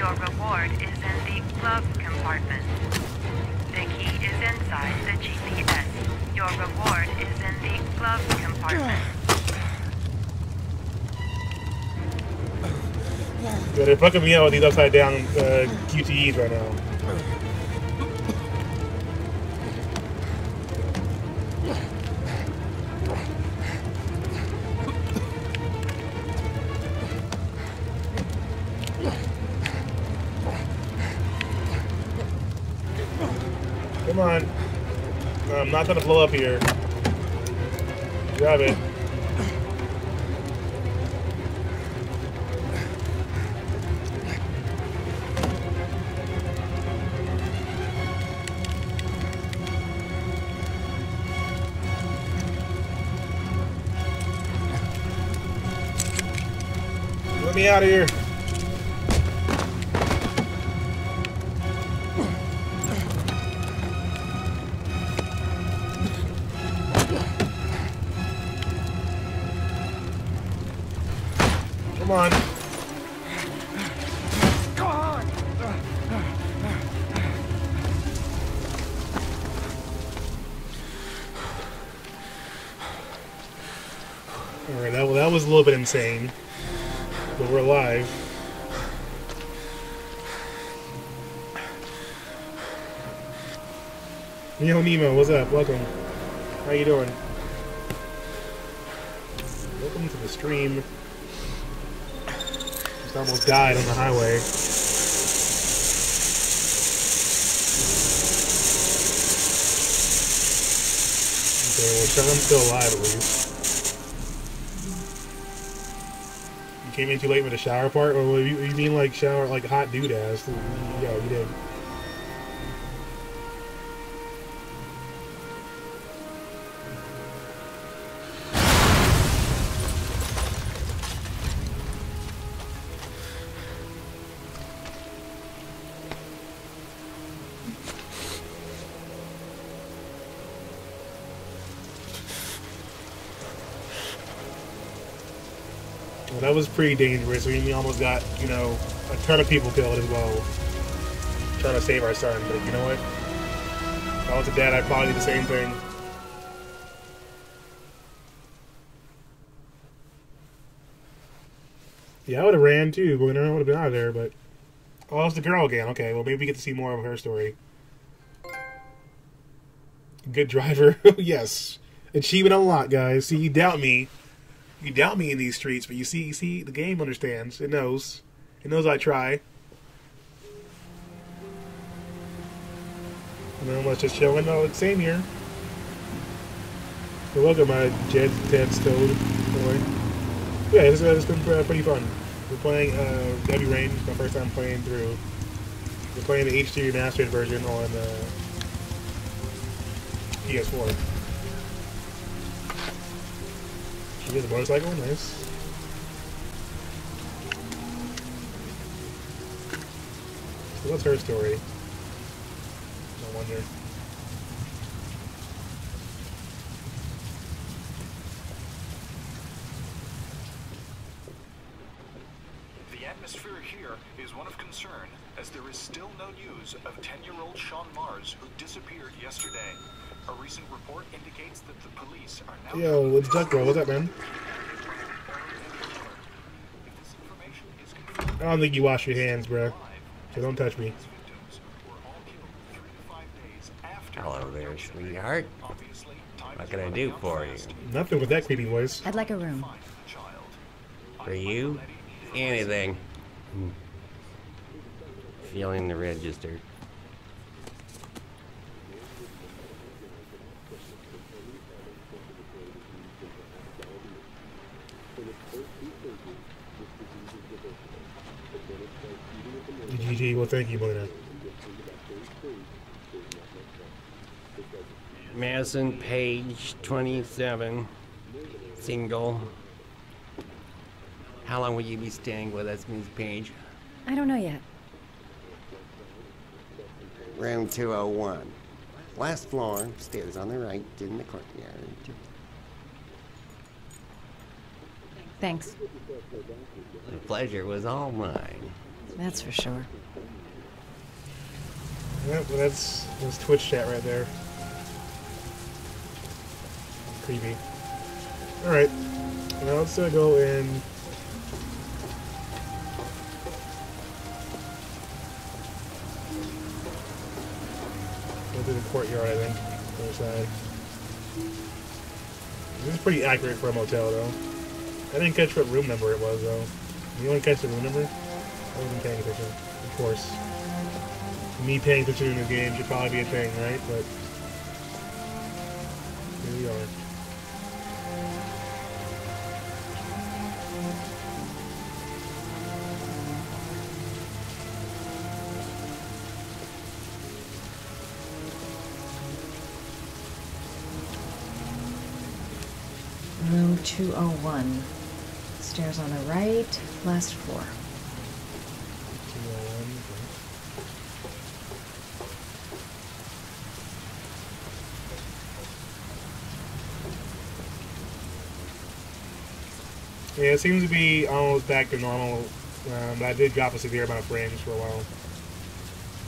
Your reward is in the glove compartment. The key is inside the GPS. Your reward is in the glove compartment. Yeah, they're fucking me out with these upside down uh, QTEs right now. not gonna blow up here. Grab it. Let me out of here. Little bit insane. But we're alive. Yo, Nemo, what's up? Welcome. How you doing? Welcome to the stream. Just almost died on the highway. Okay, well, Shaun's still alive at least. Came in too late for the shower part? Or you, you mean like shower, like hot dude ass? Yeah, you did. Pretty dangerous. We almost got, you know, a ton of people killed as well. Trying to save our son, but you know what? If I was a dad, I'd probably do the same thing. Yeah, I would have ran too, but I would have been out of there, but... Oh, it's the girl again. Okay, well, maybe we get to see more of her story. Good driver. yes. Achievement unlocked, guys. See, you doubt me. You doubt me in these streets, but you see, you see, the game understands. It knows. It knows I try. And then let's just chill. No, it's same here. You're welcome, my Jed Ted's Toad boy. Yeah, uh, it's been uh, pretty fun. We're playing uh, Debbie my first time playing through. We're playing the HD remastered version on uh, PS4. She has a motorcycle, nice. So what's her story? I wonder. The atmosphere here is one of concern, as there is still no news of 10-year-old Shaun Mars, who disappeared yesterday. A recent report indicates that the police are now... Yo, it's Duck Bro. What's up, man? I don't think you wash your hands, bro. So don't touch me. Hello there, sweetheart. What can I do for you? Nothing with that creepy voice. I'd like a room. For you? Anything. Hmm. Feeling the register. GG, well, thank you, Moina. Madison Paige, 27, single. How long will you be staying with us, Miss Paige? I don't know yet. Room 201. Last floor, stairs on the right, in the courtyard. Thanks. The pleasure was all mine. That's for sure. Yep, that's, that's Twitch chat right there. Creepy. Alright. Now let's uh, go in. Go to the courtyard, I think. Other side. This is pretty accurate for a motel, though. I didn't catch what room number it was, though. You only catch the room number? I wasn't paying attention. Of course. Me paying attention in the game should probably be a thing, right? But here we are. Room 201. Stairs on the right, last floor. 201, okay. Yeah, it seems to be almost back to normal. Um, but I did drop a severe amount of frames for a while.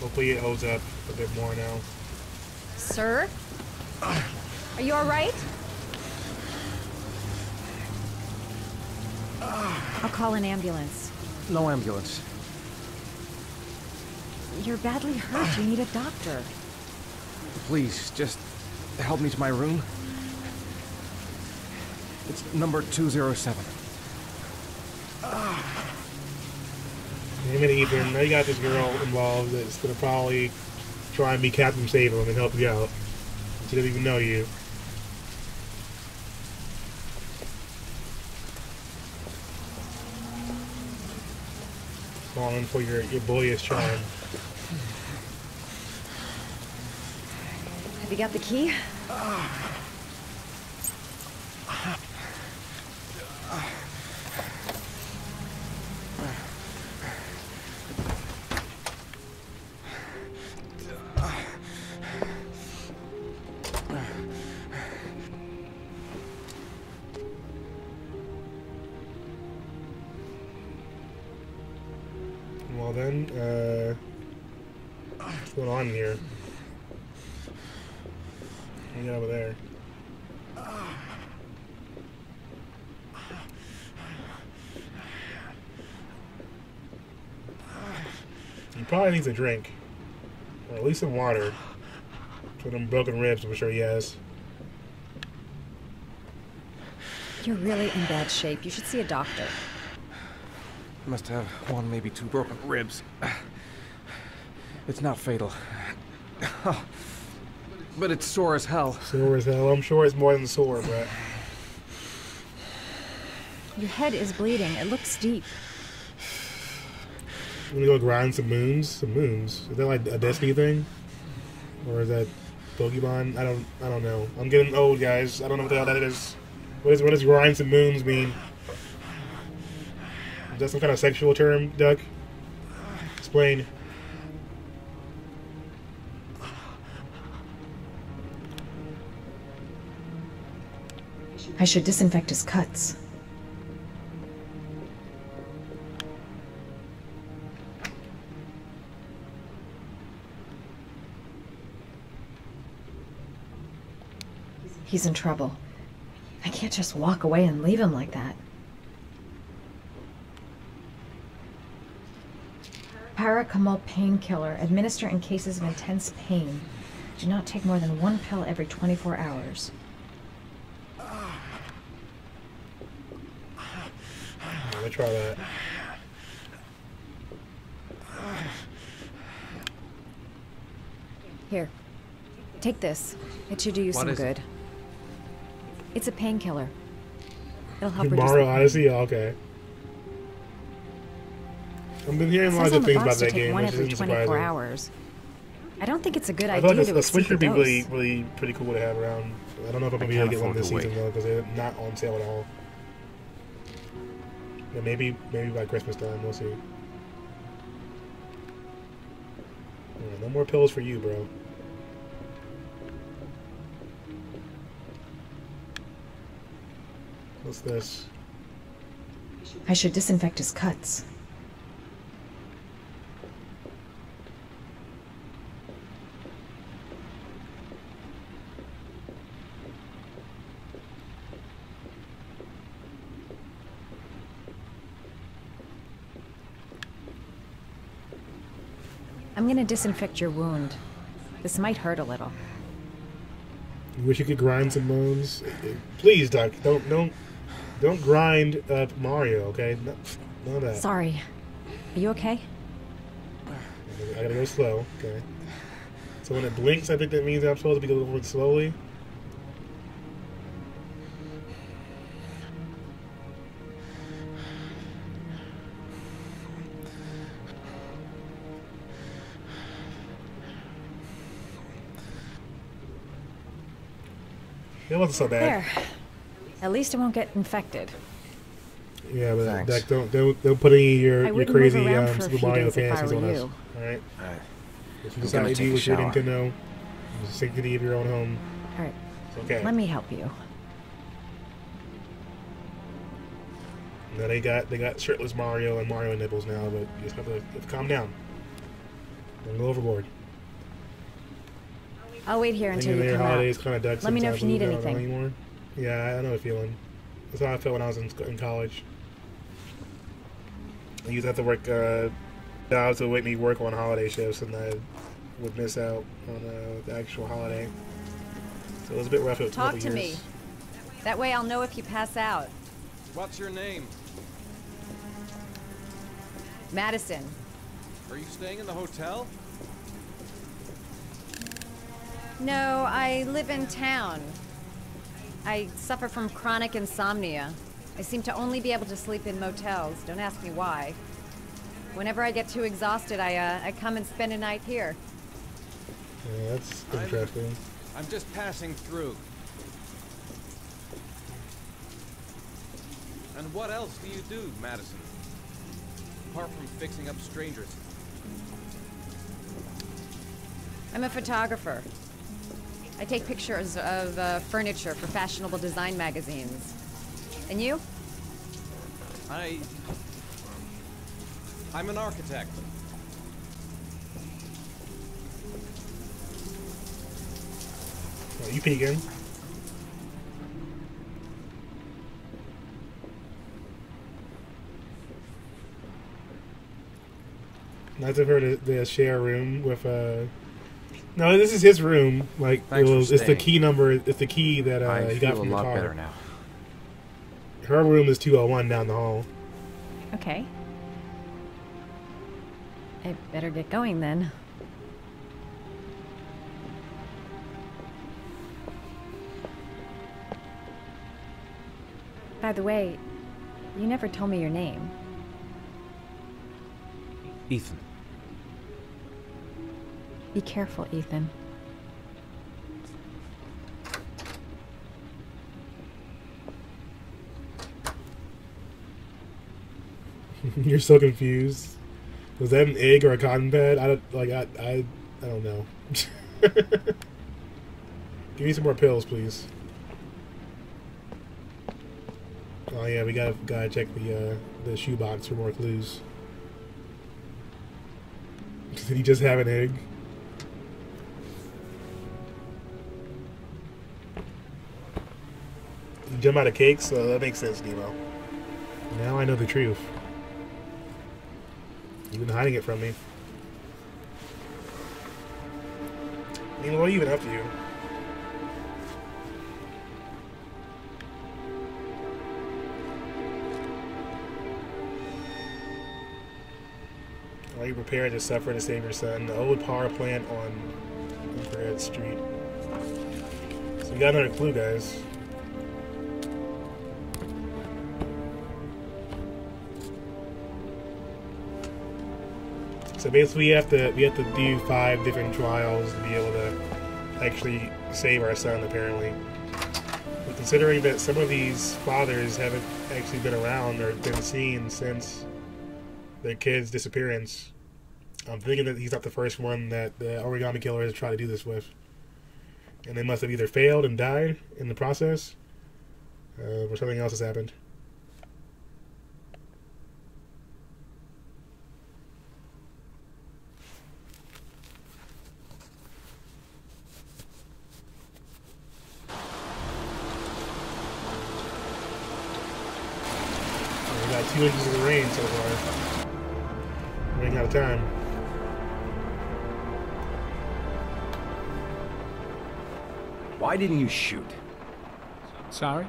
Hopefully it holds up a bit more now. Sir? Are you alright? I'll call an ambulance. No ambulance. You're badly hurt. You need a doctor. Please, just help me to my room. It's number 207. Damn it, Ethan. Now you got this girl involved that's gonna probably try and be Captain Sable and help you out. She doesn't even know you. Falling for your, your boyish charm. Have you got the key? Ah. Needs a drink, or at least some water. For them broken ribs, I'm sure he has. You're really in bad shape. You should see a doctor. Must have one, maybe two broken ribs. It's not fatal. But it's sore as hell. Sore as hell. I'm sure it's more than sore, but Your head is bleeding. It looks deep. I'm gonna go grind some moons. Some moons. Is that like a Destiny thing, or is that Pokemon? I don't. I don't know. I'm getting old, guys. I don't know what the hell that is. What is what does grind some moons mean? Is that some kind of sexual term, Duck? Explain. I should disinfect his cuts. He's in trouble. I can't just walk away and leave him like that. Paracetamol painkiller. Administer in cases of intense pain. Do not take more than one pill every 24 hours. Let me try that. Here. Take this. It should do you What some good. it? Good. It's a painkiller. It'll help reduce Mario the pain. Odyssey. Oh, okay. I've been hearing It a lot says of on good the things about to that take game, one which every isn't 24 surprising. hours. I don't think it's a good I idea feel like to a, a exceed Switch would be really, really pretty cool to have around. I don't know if I'm gonna be able to get one this to season though, because they're not on sale at all. But maybe, maybe by Christmas time, we'll see. Alright, no more pills for you, bro. What's this? I should disinfect his cuts. I'm gonna disinfect your wound. This might hurt a little. You wish you could grind some bones? Please, Doc, don't, don't, don't grind up Mario, okay? No, none of that. Sorry. Are you okay? I gotta go slow, okay? So when it blinks, I think that means I'm supposed to be going slowly. It wasn't so bad. There. At least it won't get infected. Yeah, but Thanks. Dak, don't don't don't put any of your, your crazy um, Super Mario days fantasies were on us. All right. Alright. If you I'm decide gonna to do take a with your shower. Nintendo, the sanctity of your own home. All right. It's okay. Let me help you. Now they got they got shirtless Mario and Mario nipples now, but you just have to, have to calm down. Don't go overboard. I'll wait here until you their come holidays out. kind of duck Let me know if you need we don't anything. Anymore. Yeah, I know the feeling. That's how I felt when I was in, in college. I used to have to work uh, jobs that would make me work on holiday shifts, and I would miss out on uh, the actual holiday. So it was a bit rough. Talk couple to me. That way I'll know if you pass out. What's your name? Madison. Are you staying in the hotel? No, I live in town. I suffer from chronic insomnia. I seem to only be able to sleep in motels. Don't ask me why. Whenever I get too exhausted, I, uh, I come and spend a night here. Yeah, that's I'm- interesting. I'm just passing through. And what else do you do, Madison? Apart from fixing up strangers. I'm a photographer. I take pictures of uh, furniture for fashionable design magazines. And you? I... I'm an architect. Oh, you peeking? Nice of her to, to share a room with uh No, this is his room. Like it was, it's the key number. It's the key that uh, I he got from a the lot car. better now. Her room is two hundred one down the hall. Okay. I better get going then. By the way, you never told me your name. Ethan. Be careful, Ethan. You're so confused. Was that an egg or a cotton pad? I don't like. I I, I don't know. Give me some more pills, please. Oh yeah, we gotta gotta check the uh, the shoebox for more clues. Did he just have an egg? You jump out of cake, so that makes sense, Nemo. Now I know the truth. You've been hiding it from me. Nemo, what are you even up to? Are you prepared to suffer to save your son? The old power plant on Infrared Street. So we got another clue, guys. So basically, we have to we have to do five different trials to be able to actually save our son. Apparently, but considering that some of these fathers haven't actually been around or been seen since their kid's disappearance, I'm thinking that he's not the first one that the origami killer has tried to do this with, and they must have either failed and died in the process, uh, or something else has happened. Didn't you shoot? Sorry?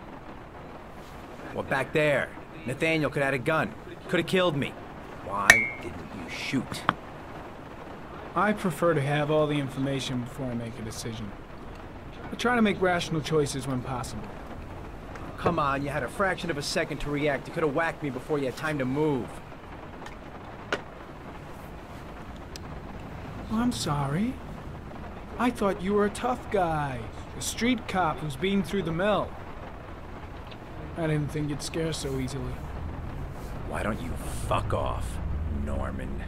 Well, back there. Nathaniel could have had a gun. Could have killed me. Why didn't you shoot? I prefer to have all the information before I make a decision. I try to make rational choices when possible. Come on, you had a fraction of a second to react. You could have whacked me before you had time to move. I'm sorry. I thought you were a tough guy, a street cop who's been through the mill. I didn't think you'd scare so easily. Why don't you fuck off, Norman?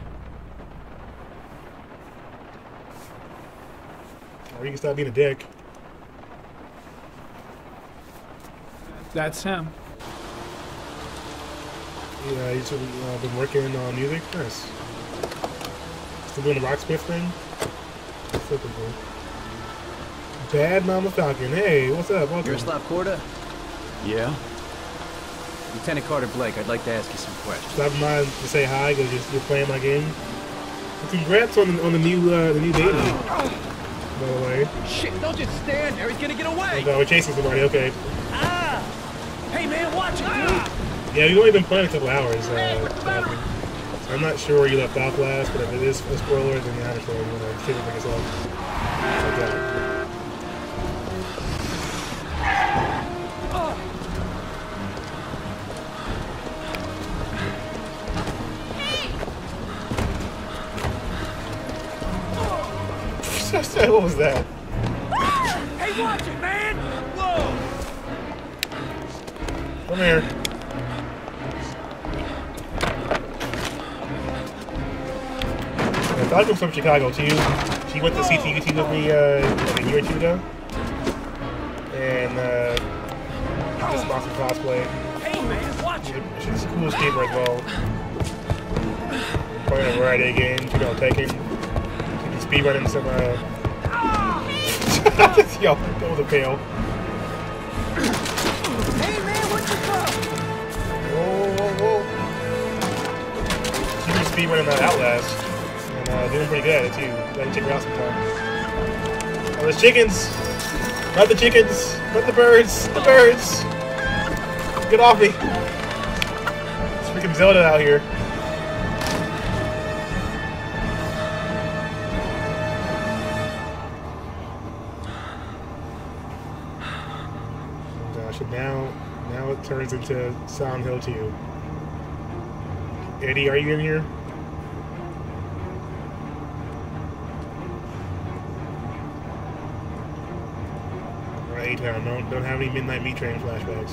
Or you can stop being a dick. That's him. Yeah, he's uh, been working on music. Nice. Still doing the Rocksmith thing. So cool. Bad Mama Falcon. Hey, what's up? Welcome. Yaroslav Korda? Yeah? Lieutenant Carter Blake, I'd like to ask you some questions. Stop mind to say hi because you're, you're playing my game. And congrats on the, on the new uh, the new dating. By the way. Shit, don't just stand there. He's gonna get away. Oh, we're chasing somebody. Okay. Ah! Hey, man, watch it, dude. Yeah, we've only been playing a couple hours. Uh, Falcon. so I'm not sure where you left off last, but if it is a spoiler, then you. You want to see it for yourself. Okay. what was that? Hey, watch it, man! Whoa! Come here. Falcon's from Chicago too. She went to CTUT with me uh, like a year or two ago. And uh, just bought some cosplay. Hey, man, watch it! She's a cool skater as well. Playing a variety of games, you know, taking. She can speed running some. Uh... Yo, that was a fail. Hey, man, what you Whoa, whoa, whoa. She can speed running that Outlast. Uh, doing pretty good at it too. Gotta check her out sometime. Oh, there's chickens! Not the chickens! Not the birds! The birds! Get off me! It's freaking Zelda out here. Gosh, and now, now it turns into Silent Hill 2. Eddie, are you in here? Town. Don't don't have any midnight meat train flashbacks.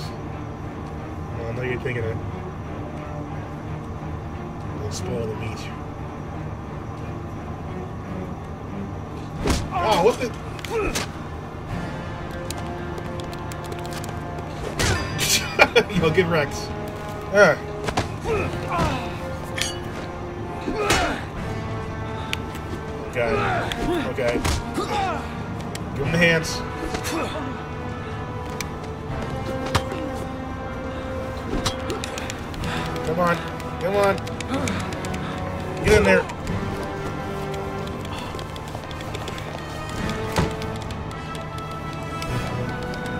Well, I know you're thinking it. Don't spoil the meat. Oh, what the? Yo, get wrecked. Ah. Okay. Okay. Give him the hands. On. Get in there.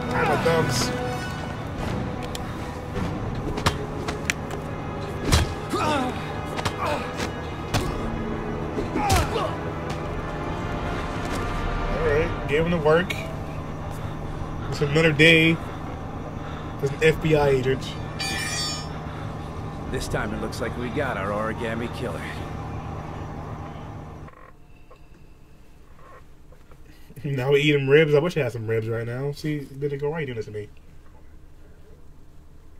Ah, my thumbs. Alright, gave him the work. It's another day as an FBI agent. This time it looks like we got our origami killer. Now we eat ribs. I wish I had some ribs right now. See, Bendigo, why are you doing this to me?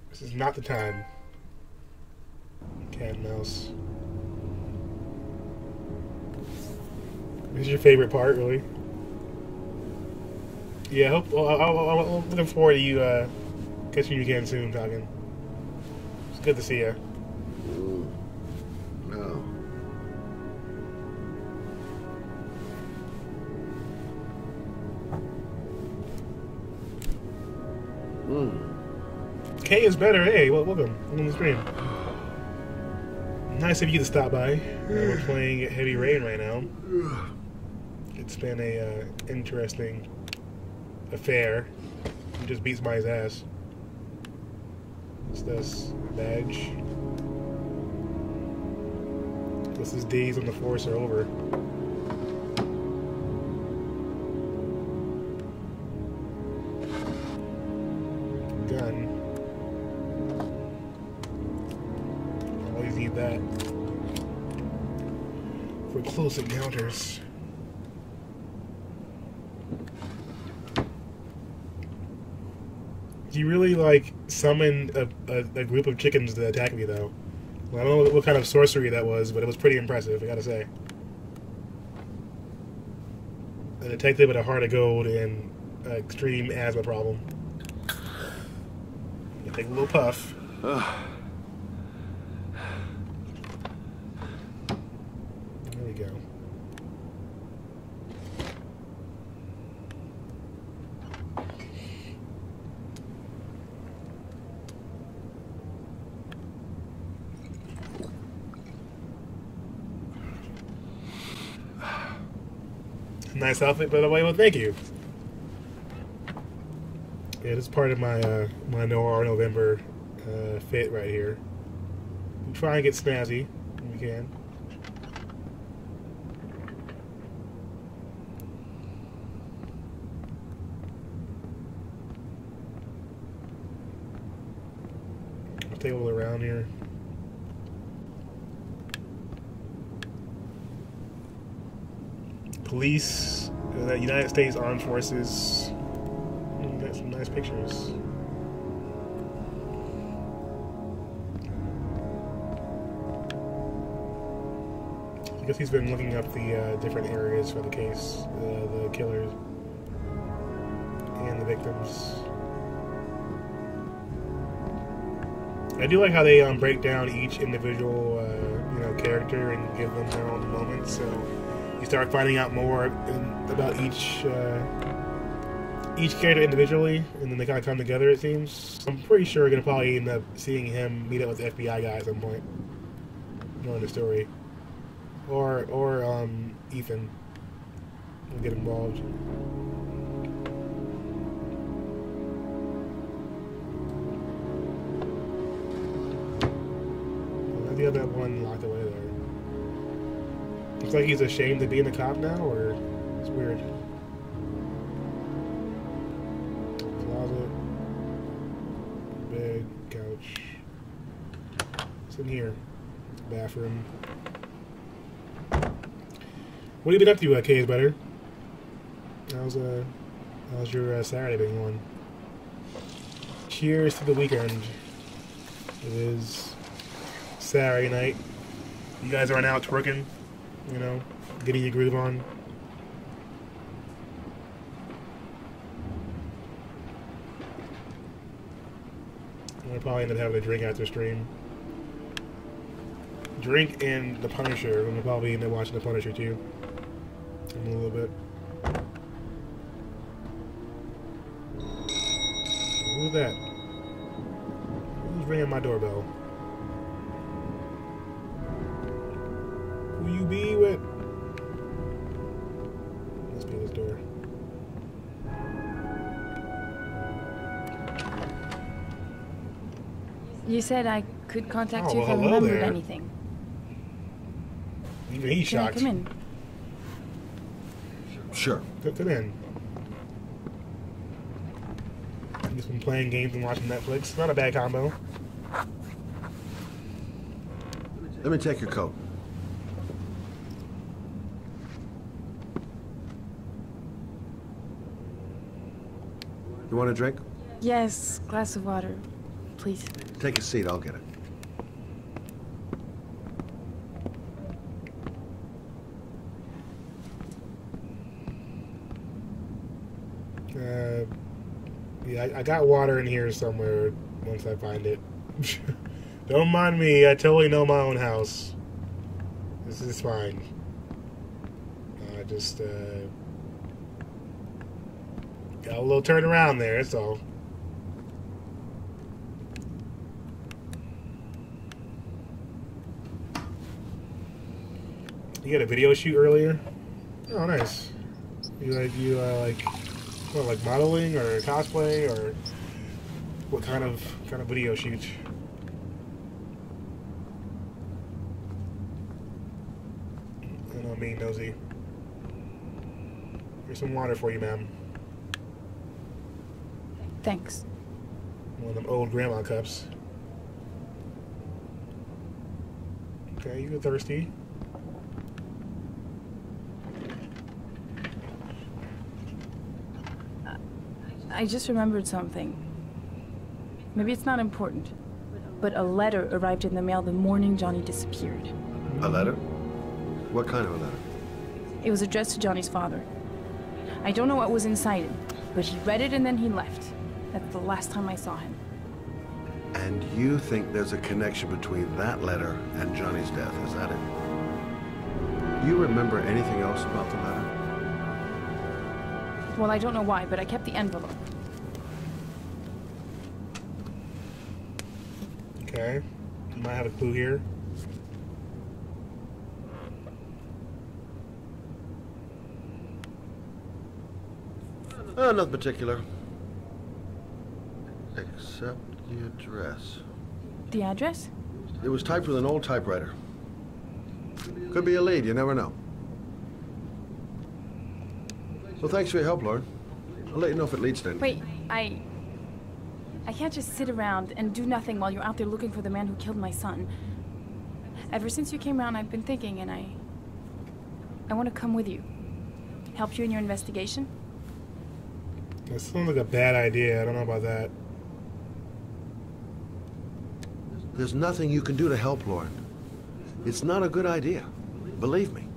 This is not the time. Cat and mouse. This is your favorite part, really? Yeah, I hope. I, I'm looking forward to you uh, catching you again soon, talking. It's good to see you. K is better. Hey, well, welcome. To the stream. Nice of you to stop by. Uh, we're playing Heavy Rain right now. It's been a uh, interesting affair. He just beats my ass. What's this? Badge. This is days on the force are over. Close encounters. Do you really like summon a, a, a group of chickens to attack me though? Well, I don't know what kind of sorcery that was, but it was pretty impressive, I gotta say. A detective with a heart of gold and an extreme asthma problem. You take a little puff. There we go. Nice outfit, by the way. Well, thank you. Yeah, this is part of my uh, my Noir November uh, fit right here. We try and get snazzy when we can. I'll take a look around here. Police, United States Armed Forces. Mm, Got some nice pictures. I guess he's been looking up the uh, different areas for the case, uh, the killers, and the victims. I do like how they um, break down each individual, uh, you know, character and give them their own moments. So you start finding out more about each uh, each character individually, and then they kind of come together. It seems. I'm pretty sure we're gonna probably end up seeing him meet up with the FBI guy at some point during the story, or or um, Ethan will get involved. Looks like he's ashamed to be in the cop now, or it's weird. Closet, bed, couch. It's in here. Bathroom. What have you been up to, uh, Kay's better? How's uh, how's your uh, Saturday been going? Cheers to the weekend. It is Saturday night. You guys aren't out twerking, you know, getting your groove on. I'll probably end up having a drink after stream. Drink and The Punisher. I'm gonna probably end up watching The Punisher too. In a little bit. Who's that? Who's ringing my doorbell? Be with? Must be this door. You said I could contact Oh, you if well, I remembered there. anything. Even he's Can I shocked. come in? Sure. Come, come in. Just been playing games and watching Netflix. Not a bad combo. Let me take your coat. You want a drink? Yes, glass of water, please. Take a seat, I'll get it. Uh, yeah, I, I got water in here somewhere once I find it. Don't mind me, I totally know my own house. This is fine. I just, uh. A little turn around there, so. You got a video shoot earlier? Oh, nice. You like you uh, like what, like modeling or cosplay or what kind of kind of video shoot? I know me nosy. Here's some water for you, ma'am. Thanks. One of them old grandma cups. Okay, you thirsty? I just remembered something. Maybe it's not important, but a letter arrived in the mail the morning Johnny disappeared. A letter? What kind of a letter? It was addressed to Johnny's father. I don't know what was inside it, but he read it and then he left. That's the last time I saw him. And you think there's a connection between that letter and Johnny's death, is that it? You remember anything else about the letter? Well, I don't know why, but I kept the envelope. Okay. Might have a clue here. Uh, nothing particular. Except the address. The address? It was typed with an old typewriter. Could be a lead, you never know. Well, thanks for your help, Lauren. I'll let you know if it leads to anything. Wait, I. I can't just sit around and do nothing while you're out there looking for the man who killed my son. Ever since you came around, I've been thinking, and I. I want to come with you. Help you in your investigation? That sounds like a bad idea. I don't know about that. There's nothing you can do to help, Lauren. It's not a good idea. Believe me.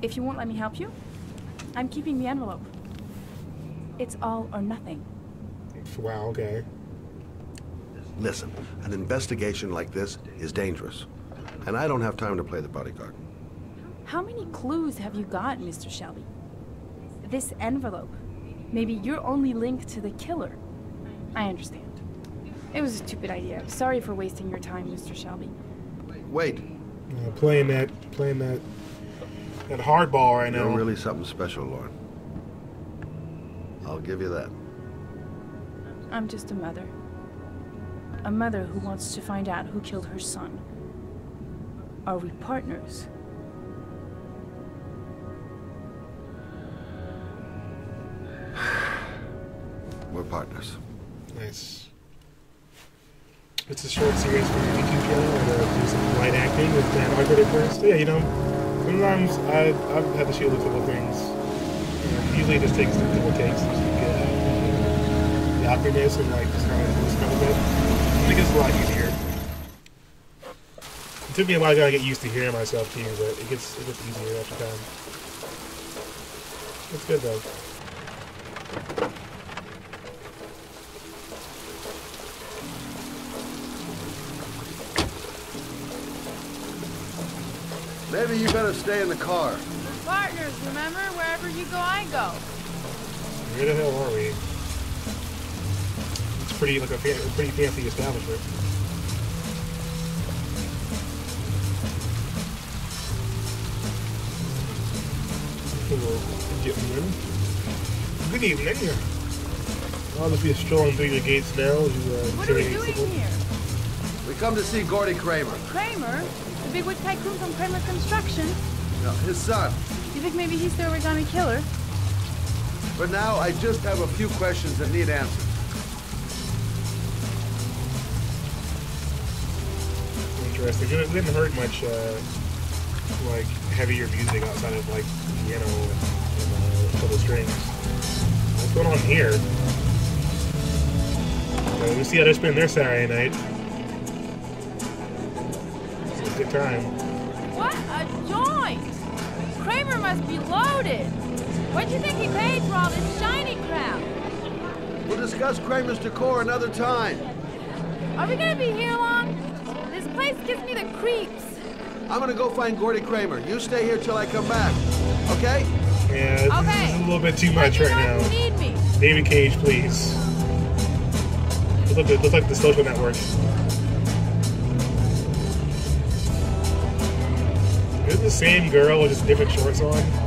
If you won't let me help you, I'm keeping the envelope. It's all or nothing. Wow, okay. Listen, an investigation like this is dangerous. And I don't have time to play the bodyguard. How many clues have you got, Mr. Shelby? This envelope. Maybe your only link to the killer. I understand. It was a stupid idea. Sorry for wasting your time, Mr. Shelby. Wait. Uh, playing that, playing that, that hardball right now. You're really something special, Lauren. I'll give you that. I'm just a mother. A mother who wants to find out who killed her son. Are we partners? We're partners. It's a short series from YouTube channel, and do some light acting with Dan Aykroyd at first. Yeah, you know, sometimes I, I've had to shoot a couple things. Usually it just takes a couple of takes to get uh, the awkwardness and like just kind of this kind of bit. I think it's a lot easier. It took me a while to get used to hearing myself too, but it gets it gets easier after time. It's good though. Maybe you better stay in the car. Partners, remember? Wherever you go, I go. Where the hell are we? It's pretty like a, fa- pretty fancy establishment. Hello, gentlemen. Good evening. I'll just be strolling through the gates now. To, uh, What are we doing someone. here? We come to see Gordy Kramer. Kramer? The bigwig tycoon from Kramer Construction? No, his son. You think maybe he's the origami killer? But now, I just have a few questions that need answers. Interesting. It didn't hurt much, uh, like heavier music outside of like piano and, and uh, a couple strings. What's going on here? Uh, let me see how they spend their Saturday night. It's a good time. What a joint! Kramer must be loaded. What do you think he paid for all this shiny crap? We'll discuss Kramer's decor another time. Are we gonna be here long? This place gives me the creeps. I'm gonna go find Gordy Kramer. You stay here till I come back. Okay? Yeah, this, Okay. this is a little bit too much right now. You need me. David Cage, please. Look, looks like the social network. Same girl with just different shorts on?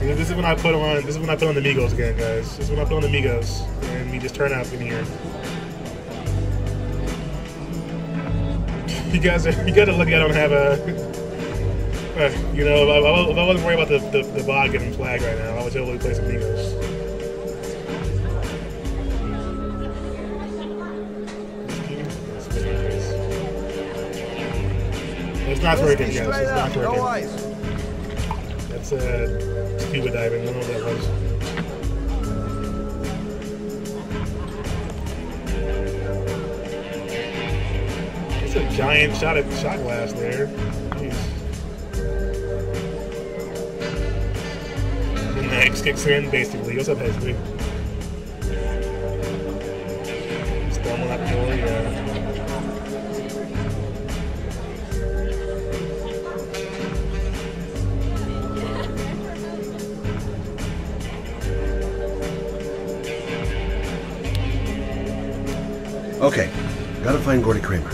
This is when I put on. This is when I put on the Migos again, guys. This is when I put on the Migos, and we just turn up in here. You guys are. You gotta look. I don't have a. Uh, you know, if I, if I wasn't worried about the the, the getting flagged right now, I would totally play some Migos. It's not working, guys. It's not No working. ice. That's uh, scuba diving. I know that was. It's a giant shot at shot glass there. Jeez. And the X kicks in, basically. What's up, Hesley? Find Gordy Kramer.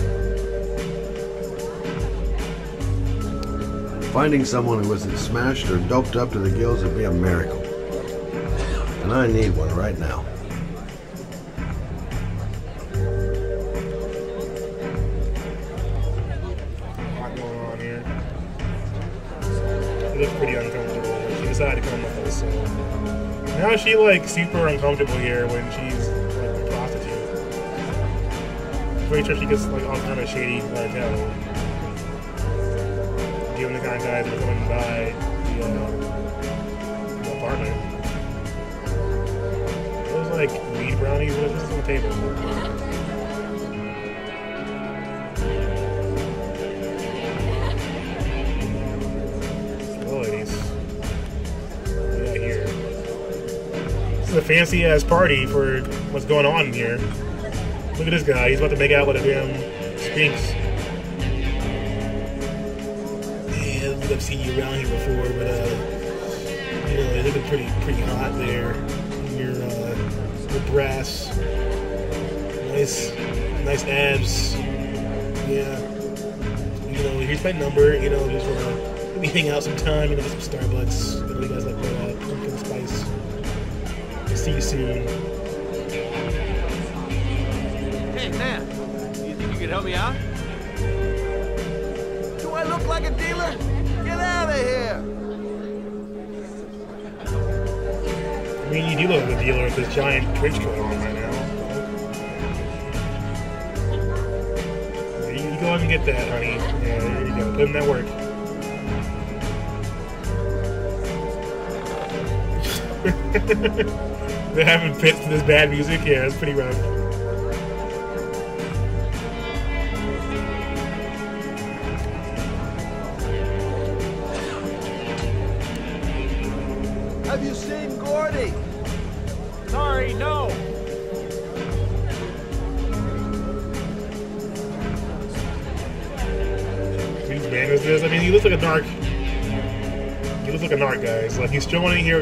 Finding someone who isn't smashed or doped up to the gills would be a miracle. And I need one right now. pretty uncomfortable, she decided to come with us. So now she like super uncomfortable here when she's Pretty sure she gets like all kind of shady like hell. Given the kind of guys that are coming by the, uh, the apartment. Those like weed brownies. What is this on the table? Hello, ladies. Here? This is a fancy ass party for what's going on here. Look at this guy. He's about to make out with a damn Sphinx. Yeah, think I've seen you around here before, but uh, you know, you're looking pretty pretty hot there. Your uh, your brass, nice nice abs. Yeah. You know, here's my number. You know, just wanna maybe hang out sometime. You know, some Starbucks. You know, you guys like uh, pumpkin spice. See you soon. You think you could help me out? Do I look like a dealer? Get out of here! I mean, you do look like a dealer with this giant trench coat on right now. You, you go out and get that, honey. Yeah, there you go. Put in that work. They're having fits to this bad music. Yeah, it's pretty rough.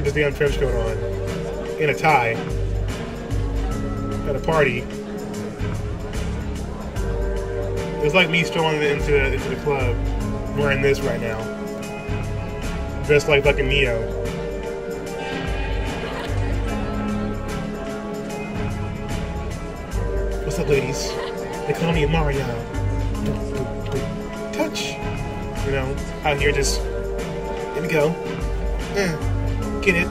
This damn trench coat on, in a tie, at a party. It's like me strolling into into the club, wearing this right now, dressed like fucking Neo. What's up, ladies? They call me Mario. Touch. You know, out here just. Here we go. Eh, get it.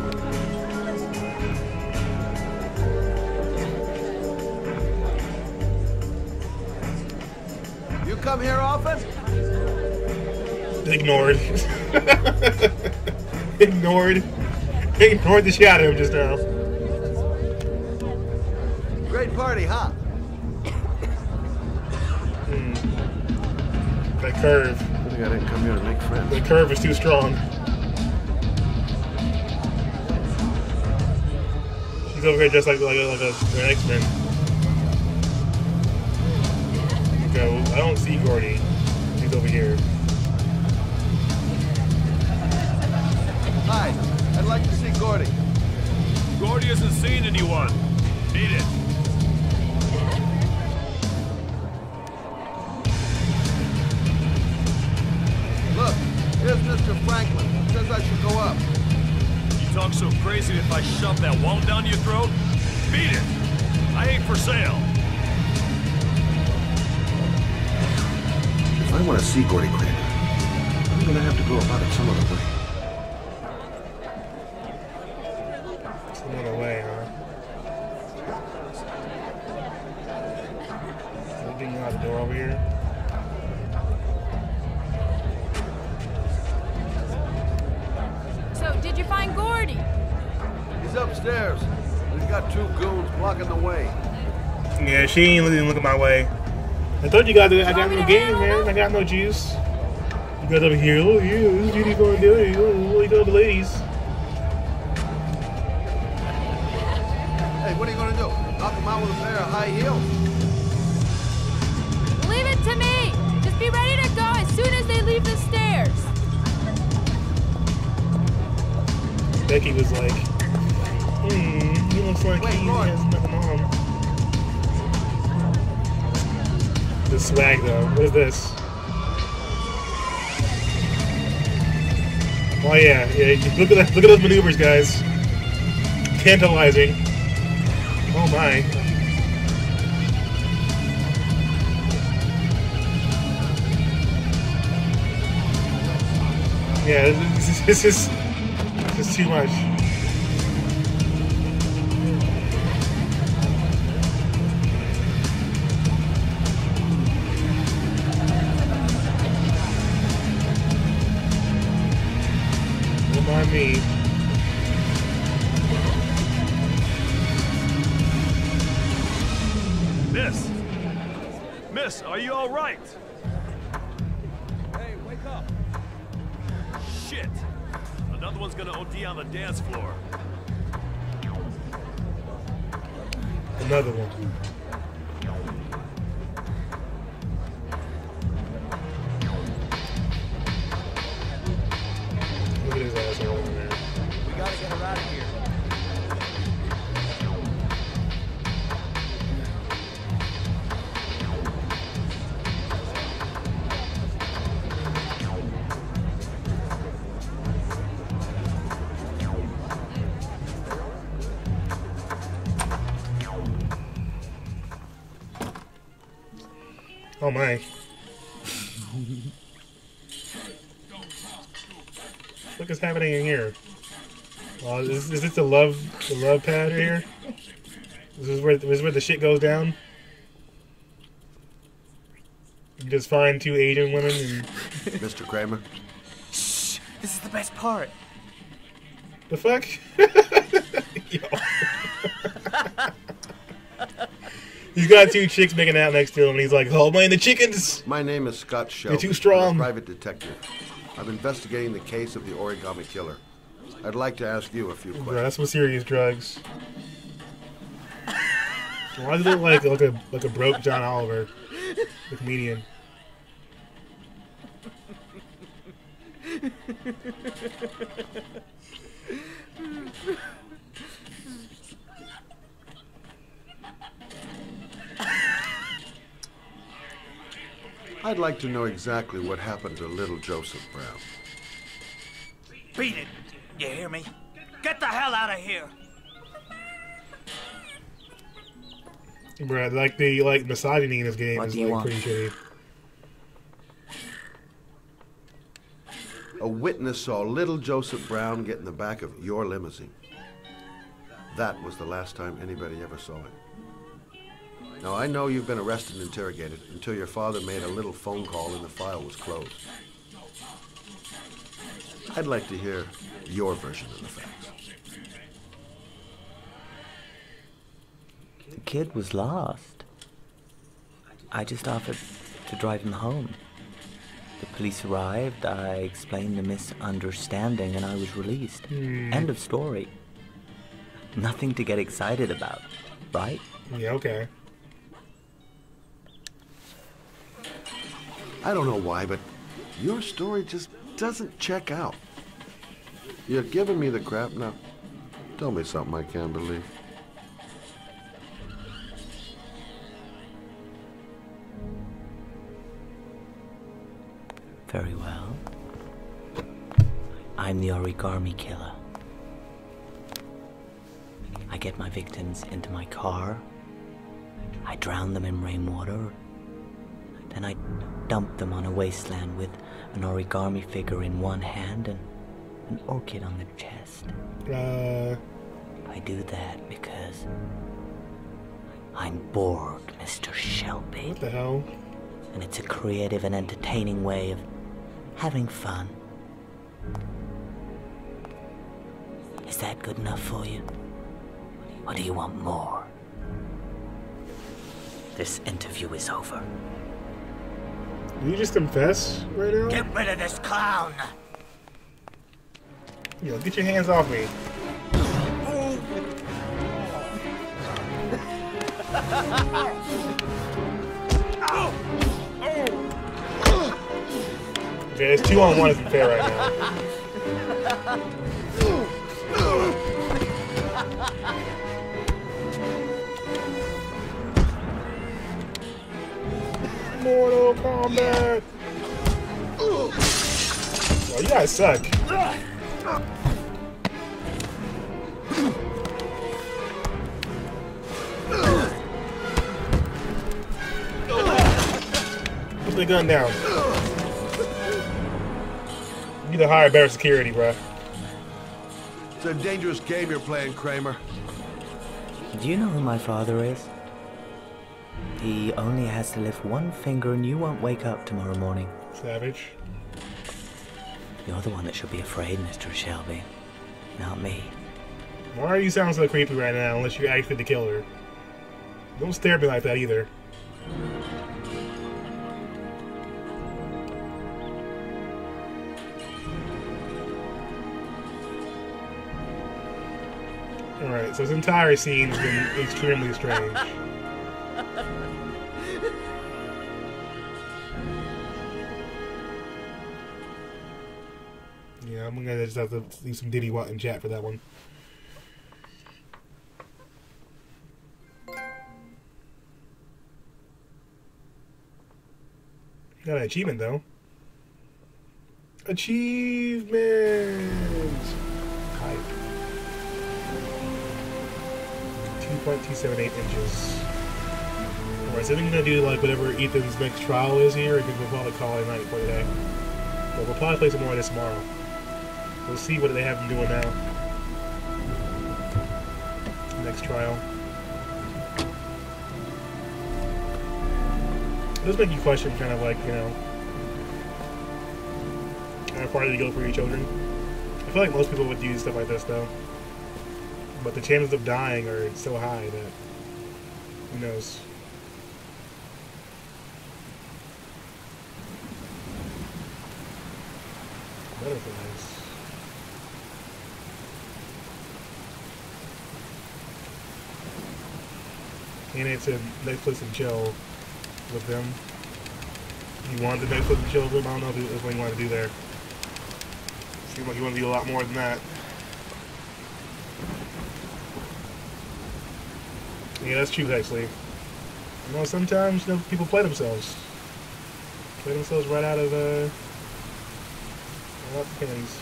You come here often? Ignored. Ignored. Ignored the shot at him just now. Great party, huh? Hmm. That curve. I think I didn't come here to make friends. The curve is too strong. He's over here just like like a, like a an X-Men. Go. I don't see Gordi. He's over here. Hi, I'd like to see Gordi. Gordi hasn't seen anyone. Beat it. Look, here's Mr. Franklin. Says I should go up. Talk so crazy if I shove that wall down your throat? Beat it. I ain't for sale. If I want to see Gordi Kramer, I'm gonna have to go about it some other way. She ain't looking looking my way. I told you guys that I got no game, man. I got no juice. You guys over here, oh yeah, this is Judy going to do it. Oh, look at the ladies. Yeah. Look at that, look at those maneuvers, guys. Tantalizing. Oh my. Yeah, this is this is, this is too much. All right? Is, is this the love the love pad right here? This is where this is where the shit goes down. You just find two Asian women and Mr. Kramer? Shh! This is the best part. the fuck? He's got two chicks making out next to him, and he's like, "Oh man, the chickens!" My name is Scott Shelby. too strong. I'm a private detective. I'm investigating the case of the origami killer. I'd like to ask you a few questions. that's some serious drugs. Why does it look like like a like a broke John Oliver, the comedian? I'd like to know exactly what happened to little Joseph Brown. Beat it. You hear me? Get the hell out of here. Bro, like the like misogyny in this game What is do you like want? pretty shitty. A witness saw little Joseph Brown get in the back of your limousine. That was the last time anybody ever saw it. Now, I know you've been arrested and interrogated until your father made a little phone call and the file was closed. I'd like to hear your version of the facts. The kid was lost. I just offered to drive him home. The police arrived, I explained the misunderstanding, and I was released. Hmm. End of story. nothing to get excited about, right? Yeah, okay. I don't know why, but your story just doesn't check out. You're giving me the crap now. Tell me something I can't believe. Very well. I'm the origami killer. I get my victims into my car. I drown them in rainwater. Then I dump them on a wasteland with an origami figure in one hand and an orchid on the chest. Uh, I do that because I'm bored, Mr. Shelby. what the hell? And it's a creative and entertaining way of having fun. Is that good enough for you? Or do you want more? This interview is over. Did you just confess right now? Get rid of this clown! Yo, get your hands off me. Okay, it's two on one isn't fair right now. Mortal Kombat! Oh, you guys suck. Put the gun down. You need to hire better security, bruh. It's a dangerous game you're playing, Kramer. Do you know who my father is? He only has to lift one finger and you won't wake up tomorrow morning. Savage. You're the one that should be afraid, Mr. Shelby. Not me. Why are you sounding so creepy right now unless you're actually the killer? Don't stare at me like that either. Alright, so this entire scene's been extremely strange. I'm gonna just have to leave some Diddy Watt in chat for that one. Got an achievement though. Achievement! Hype. 2.278 inches. Alright, so I'm gonna do like whatever Ethan's next trial is here, and then we'll probably call it a night for today. Uh, but we'll probably play some more of this tomorrow. We'll see what they have him doing now. Next trial. It does make you question kind of like, you know, how far do you go for your children? I feel like most people would do stuff like this though. But the chances of dying are so high that who knows. Butterflies. And it's a Netflix and chill with them. You wanted to Netflix and chill with them? I don't know if that's what you want to do there. Seems like you want to do a lot more than that. Yeah, that's true actually. You know, sometimes you know, people play themselves. Play themselves right out of uh out the panties.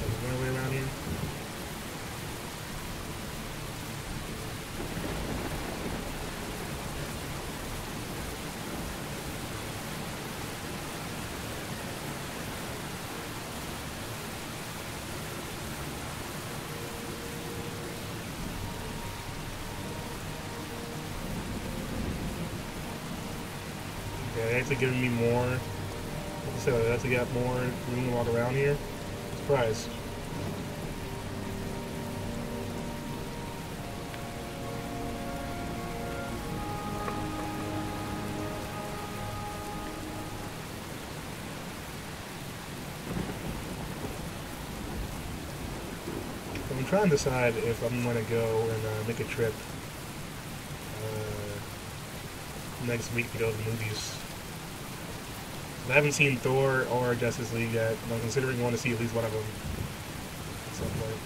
There's one way around here. Giving me more. I said, they actually got more room to walk around here. Surprised. I'm trying to decide if I'm going to go and uh, make a trip uh, next week to go to the movies. I haven't seen Thor or Justice League yet, and I'm considering going to see at least one of them at some point.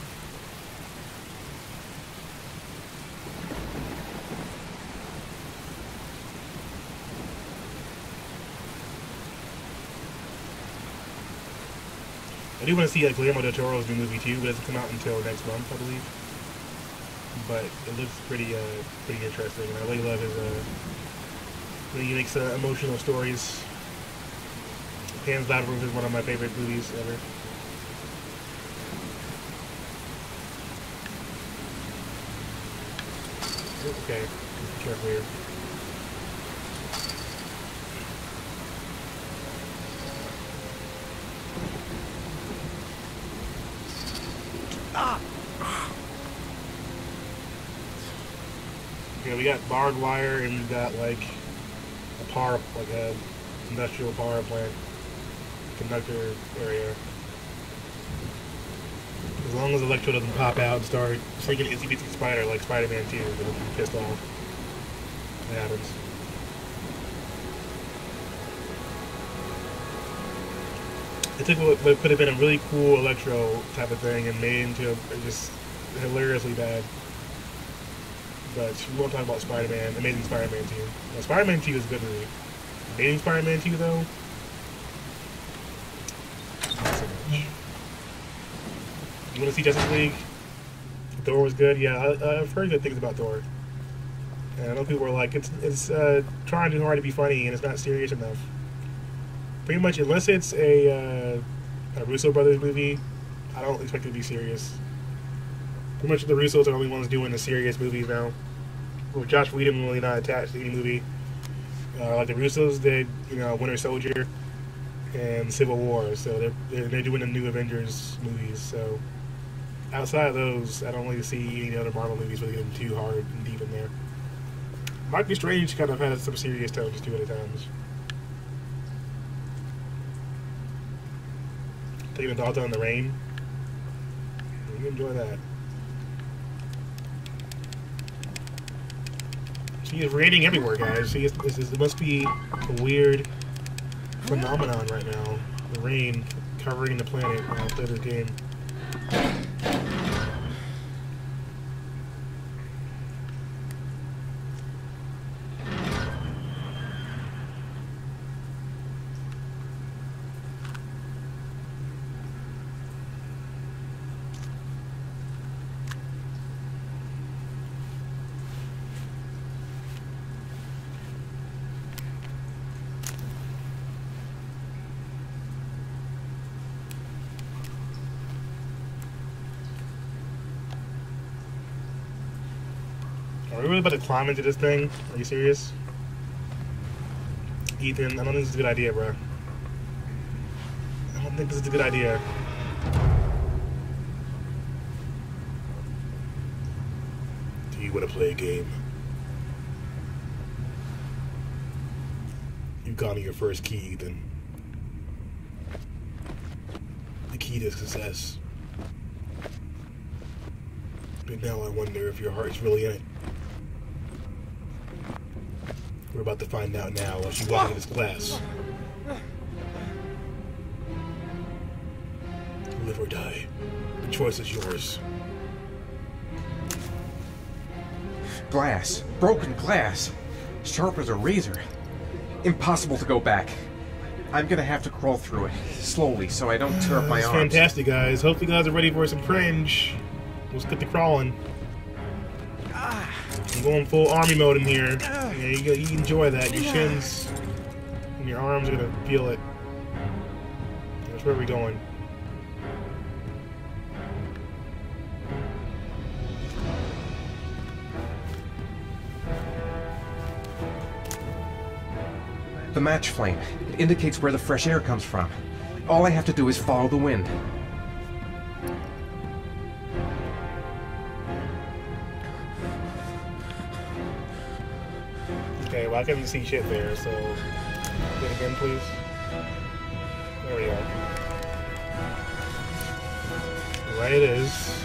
I do want to see like Guillermo del Toro's new movie too, but it doesn't come out until next month, I believe. But it looks pretty, uh, pretty interesting, and I really love his, uh, he makes uh, emotional stories. Pan's Labyrinth is one of my favorite movies ever. Okay, careful here. Ah! Yeah, we got barbed wire and we got like a power, like a industrial power plant conductor area. As long as Electro doesn't pop out and start freaking itsy bitsy spider like Spider-Man 2, then we'll be pissed off. That happens. They took what, could have been a really cool Electro type of thing and made it into a, just hilariously bad. But we won't talk about Spider-Man, Amazing Spider-Man 2. Now, Spider-Man 2 is good movie. Amazing Spider-Man 2, though, not so much. You want to see Justice League? Thor was good. Yeah, I, I've heard good things about Thor. And I know people were like, it's it's uh, trying too hard to be funny and it's not serious enough. Pretty much, unless it's a, uh, a Russo brothers movie, I don't expect it to be serious. Pretty much, the Russos are the only ones doing the serious movies now. With Josh Whedon really not attached to any movie. Uh, like the Russos did, you know, Winter Soldier and Civil War, so they're, they're they're doing the new Avengers movies. So outside of those, I don't really see any other Marvel movies really getting too hard and deep in there. Doctor Strange kind of had some serious tones too at times. Taking a Dalton in the rain. You enjoy that. See, it's raining everywhere, guys. See, it's, it's, it must be a weird phenomenon right now. The rain covering the planet when I play this game. Are we really about to climb into this thing? Are you serious? Ethan, I don't think this is a good idea, bro. I don't think this is a good idea. Do you want to play a game? You've gotten your first key, Ethan. The key to success. But now I wonder if your heart's really in it. We're about to find out now as you walk into this class. Live or die. The choice is yours. Glass. Broken glass. Sharp as a razor. Impossible to go back. I'm gonna have to crawl through it, slowly, so I don't tear up my arms. fantastic, guys. Hope you guys are ready for some cringe. Let's get the crawling. I'm going full army mode in here. Yeah, you, go- you enjoy that. Your shins and your arms are gonna feel it. That's where we're going. The match flame. It indicates where the fresh air comes from. All I have to do is follow the wind. I couldn't see shit there, so do it again, please. There we go. Right it is.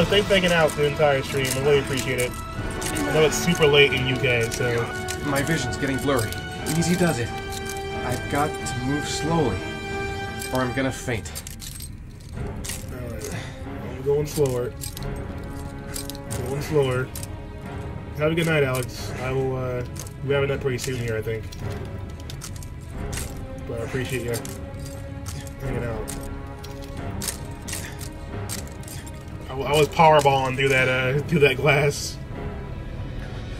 Alex, thanks for hanging out the entire stream. I really appreciate it. I know it's super late in UK, so... My vision's getting blurry. Easy does it. I've got to move slowly, or I'm gonna faint. Alright. I'm going slower. Going slower. Have a good night, Alex. I will, uh, be having that pretty soon here, I think. But I appreciate you I, was powerballing through that, uh, through that glass.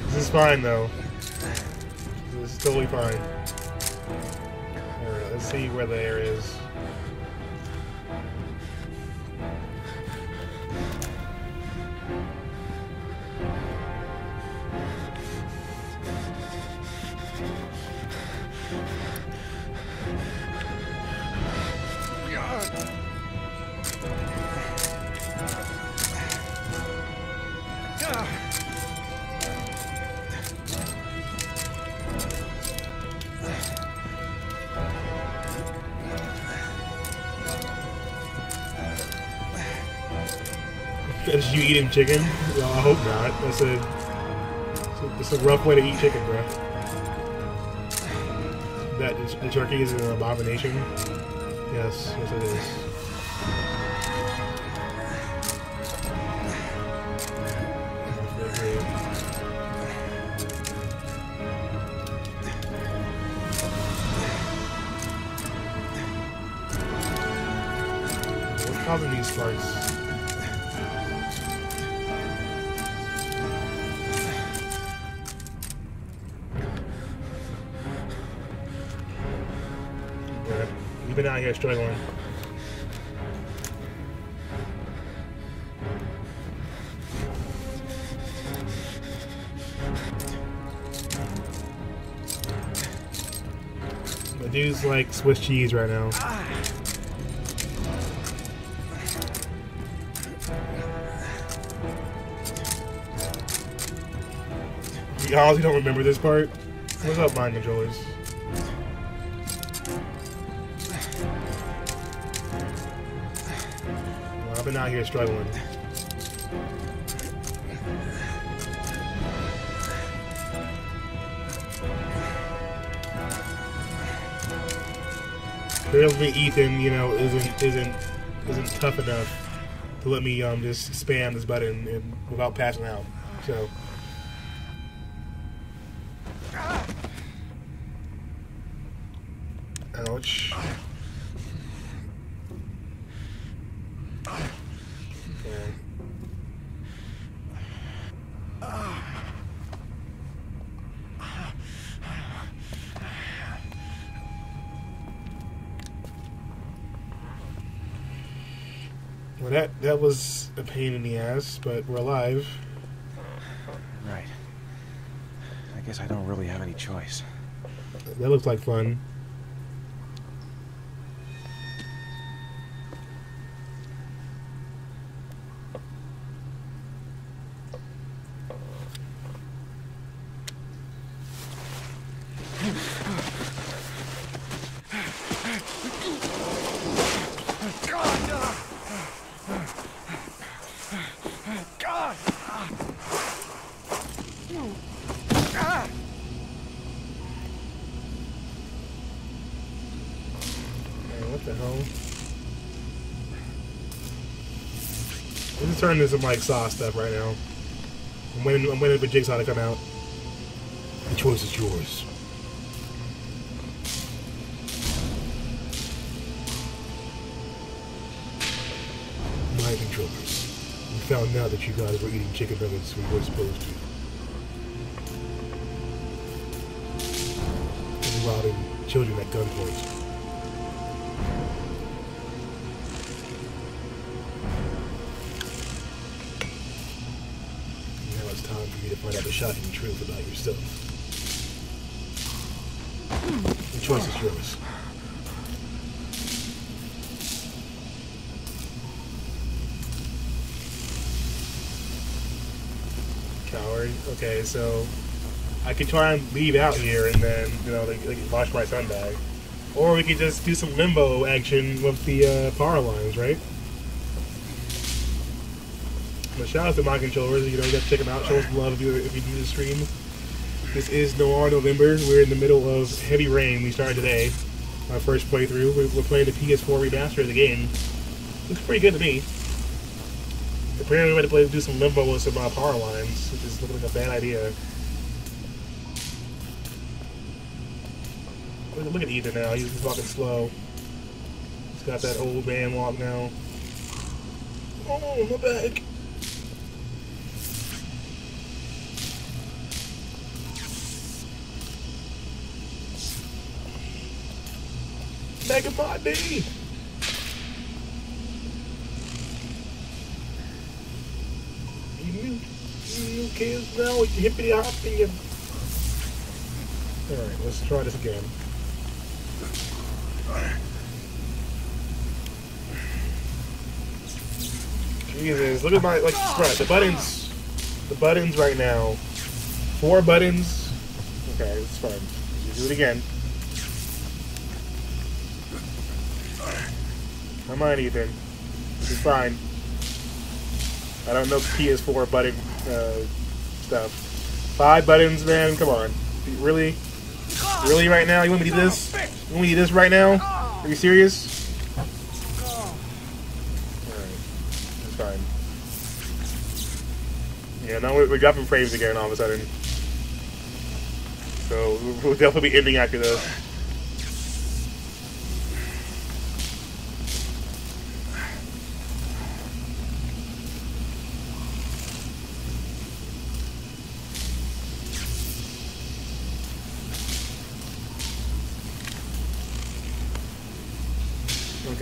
This is fine, though. This is totally fine. Let's see where the air is. Chicken? Well, I hope not. That's a, that's a rough way to eat chicken, bro. That the turkey is an abomination. Yes, yes it is. Causing these sparks? Out here struggling. The dude's like Swiss cheese right now. You honestly don't remember this part? What's up, mind controllers? Here struggling. Clearly, Ethan, you know, isn't isn't isn't tough enough to let me um just spam this button and, without passing out. So. Ouch. Okay. Well, that that was a pain in the ass, but we're alive. Right. I guess I don't really have any choice. That looks like fun. God! Man, what the hell? Turning into some like Saw stuff right now. I'm waiting. I'm waiting for Jigsaw to come out. The choice is yours. My controllers. We found out that you guys were eating chicken nuggets when we weren't supposed to. And robbing children at gunpoint. Find out the shocking truth about yourself. The choice is yours. Coward. Okay, so I could try and leave out here and then, you know, like, like wash my son bag. Or we could just do some limbo action with the uh, power lines, right? But shout out to my controllers. You know, you got to check them out. Show us love if you if you do the stream. This is Noir November. We're in the middle of heavy rain. We started today. Our first playthrough. We're, playing the PS4 remaster of the game. Looks pretty good to me. Apparently, we're going to play do some limbo with some uh, power lines, which is looking like a bad idea. Look, at Ethan now. He's walking slow. He's got that old man walk now. Oh, my back. Megapod B! You, kids now hippity and... Alright, let's try this again. Jesus, look at my, like, right, the buttons, the buttons right now, four buttons, okay, it's fine, do it again. Ethan, this is fine. I don't know PS4 button, uh, stuff. Five buttons, man, come on. Really? Really right now? You want me to do this? You want me to do this right now? Are you serious? Fine. Yeah, now we're, we're dropping frames again all of a sudden. So we'll definitely be ending after this.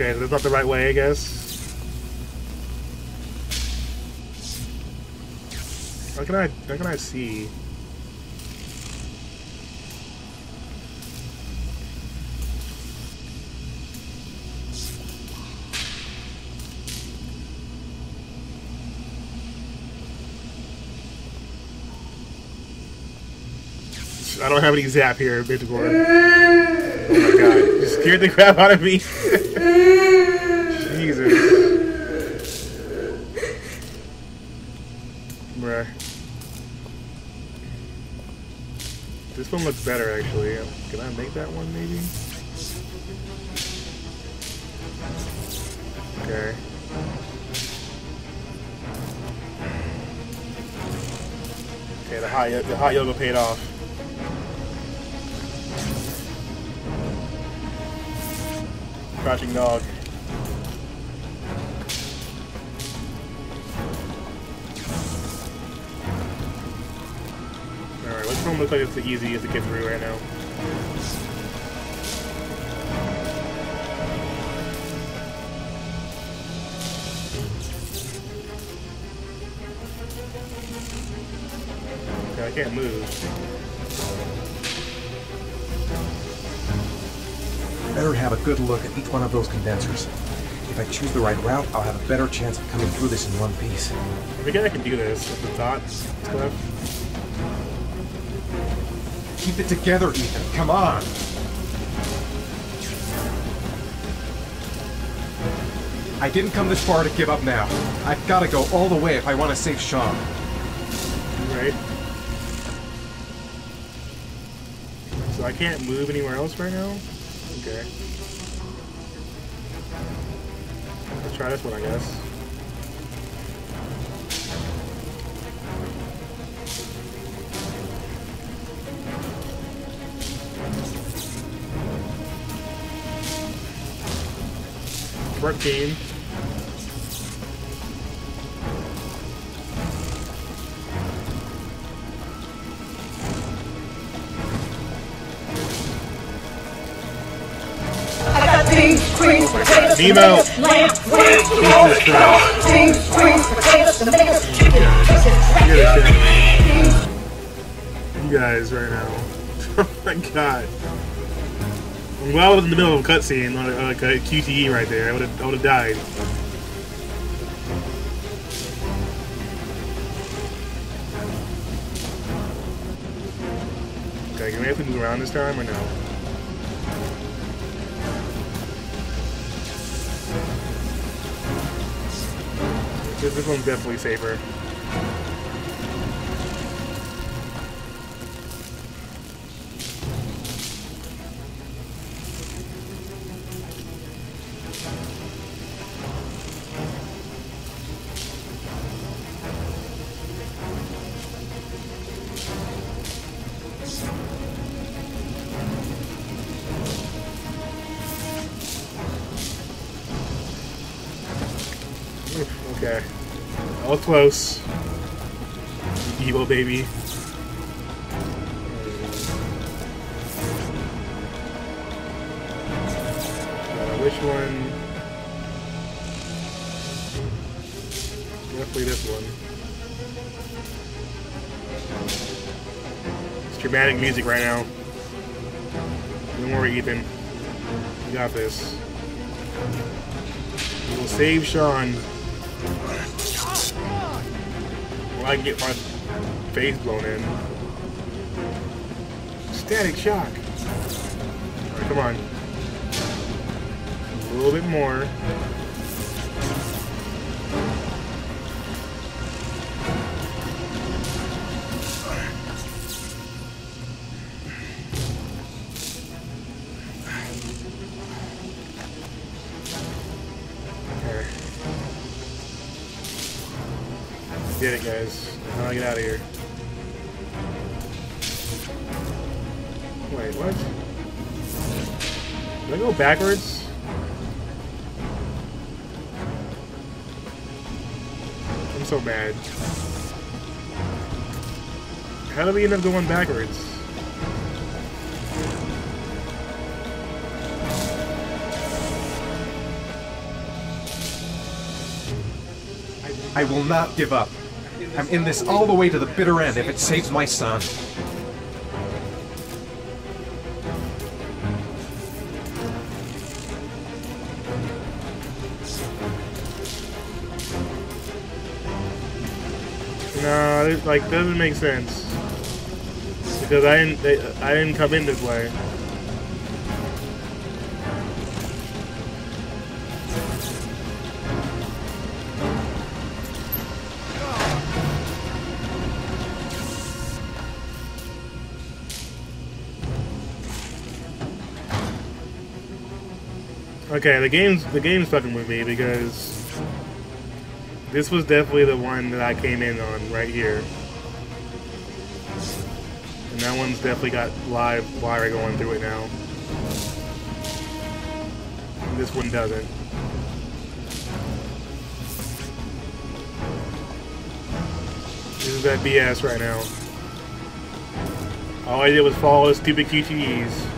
Okay, that's not the right way, I guess. How can I, how can I see? I don't have any zap here, Bitcoin. Oh my god, you scared the crap out of me. Jesus. Bruh. This one looks better, actually. Can I make that one, maybe? Okay. Okay, the hot, the hot yoga paid off. Crouching dog. Alright, which one looks like it's the easiest to get through right now? Okay, I can't move. Better have a good look at each one of those condensers. If I choose the right route, I'll have a better chance of coming through this in one piece. I think I can do this with the dots stuff. Keep it together, Ethan. Come on. I didn't come this far to give up now. I've got to go all the way if I want to save Shaun. Right. So I can't move anywhere else right now? Okay. Let's try this one, I guess. Work team. Nemo. You guys right now. oh my god. I'm glad I was in the middle of a cutscene, like a QTE right there. I would have, I would have died. Okay, can we have to move around this time or no? This, one's definitely safer. Close. Evil baby. Uh, which one? Definitely this one. It's dramatic music right now. Don't worry, Ethan. You got this. We will save Shaun. I can get my face blown in. Static shock. Alright, come on. A little bit more. Did it, guys. How do I get out of here? Wait, what? Did I go backwards? I'm so bad. How do we end up going backwards? I will not give up. I'm in this all the way to the bitter end if it saves my son. No, like doesn't make sense because I didn't they, I didn't come in this way. Okay, the game's the game's fucking with me because this was definitely the one that I came in on right here. And that one's definitely got live wire going through it now. And this one doesn't. This is that BS right now. All I did was follow stupid QTEs.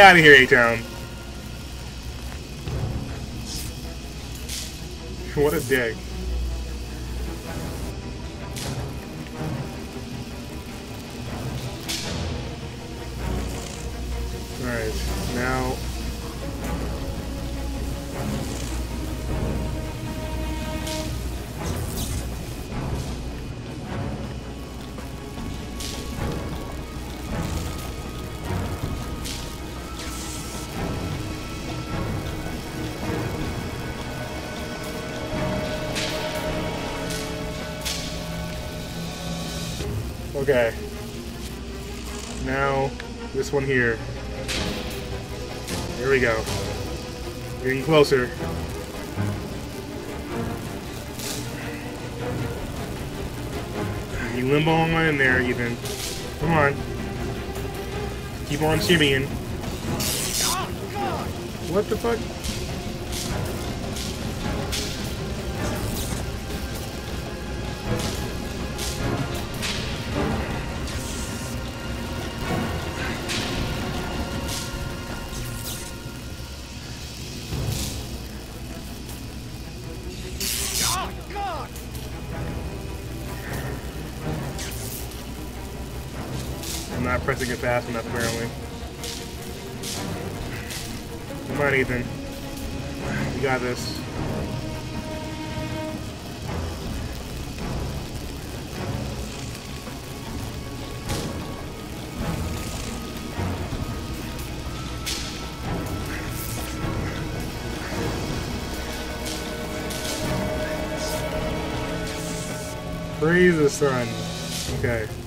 Out of here, A-Town. What a dick. One here. Here we go. Getting closer. You limbo on in there, Ethan. Come on. Keep on shimmying. Oh, what the fuck? Not pressing it fast enough, apparently. Come on, Ethan. You got this. Praise the sun. Okay.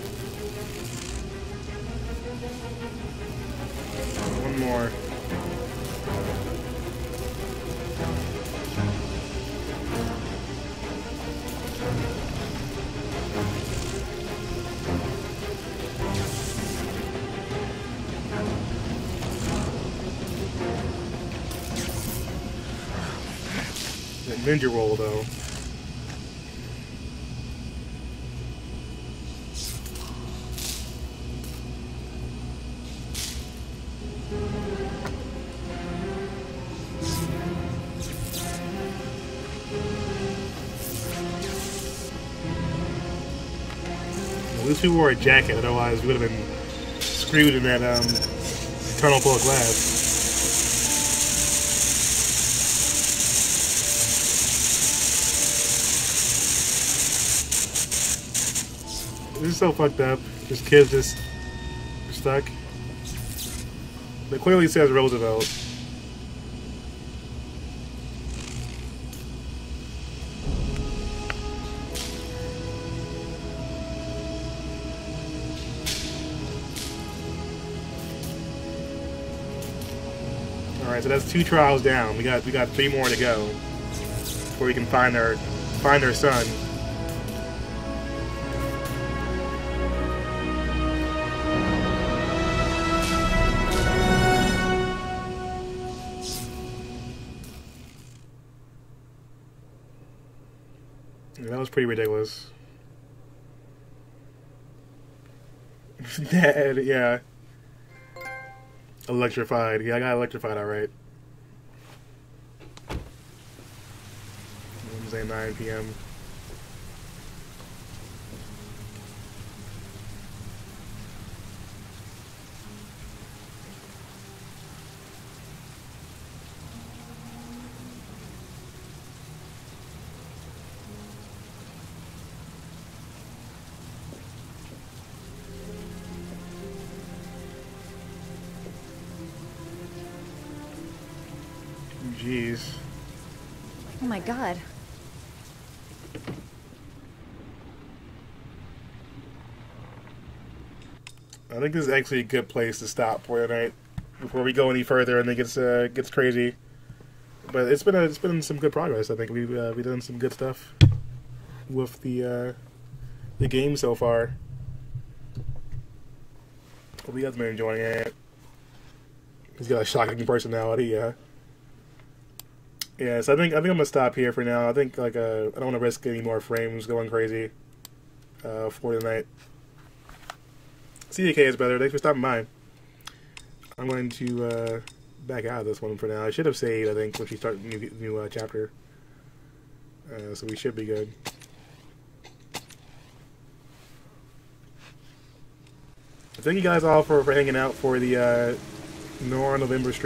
Ninja roll though. At least we wore a jacket, otherwise we would have been screwed in that um, tunnel full of glass. Is so fucked up. This kid's just stuck. It clearly says Roosevelt. Alright, so that's two trials down. We got we got three more to go before we can find our find our son. Pretty ridiculous. Dead, yeah. Electrified. Yeah, I got electrified alright. Wednesday, 9 p.m. think this is actually a good place to stop for tonight before we go any further and it gets uh, gets crazy. But it's been a, it's been some good progress. I think we've uh, we've done some good stuff with the uh, the game so far. Hope you guys been enjoying it. He's got a shocking personality. Yeah. Yeah, so I think I think I'm gonna stop here for now. I think like uh, I don't want to risk any more frames going crazy uh, for tonight. CDK is better. Thanks for stopping by. I'm going to uh, back out of this one for now. I should have saved, I think, when she started new new uh, chapter. Uh, so we should be good. Thank you guys all for, for hanging out for the uh, Noir November stream.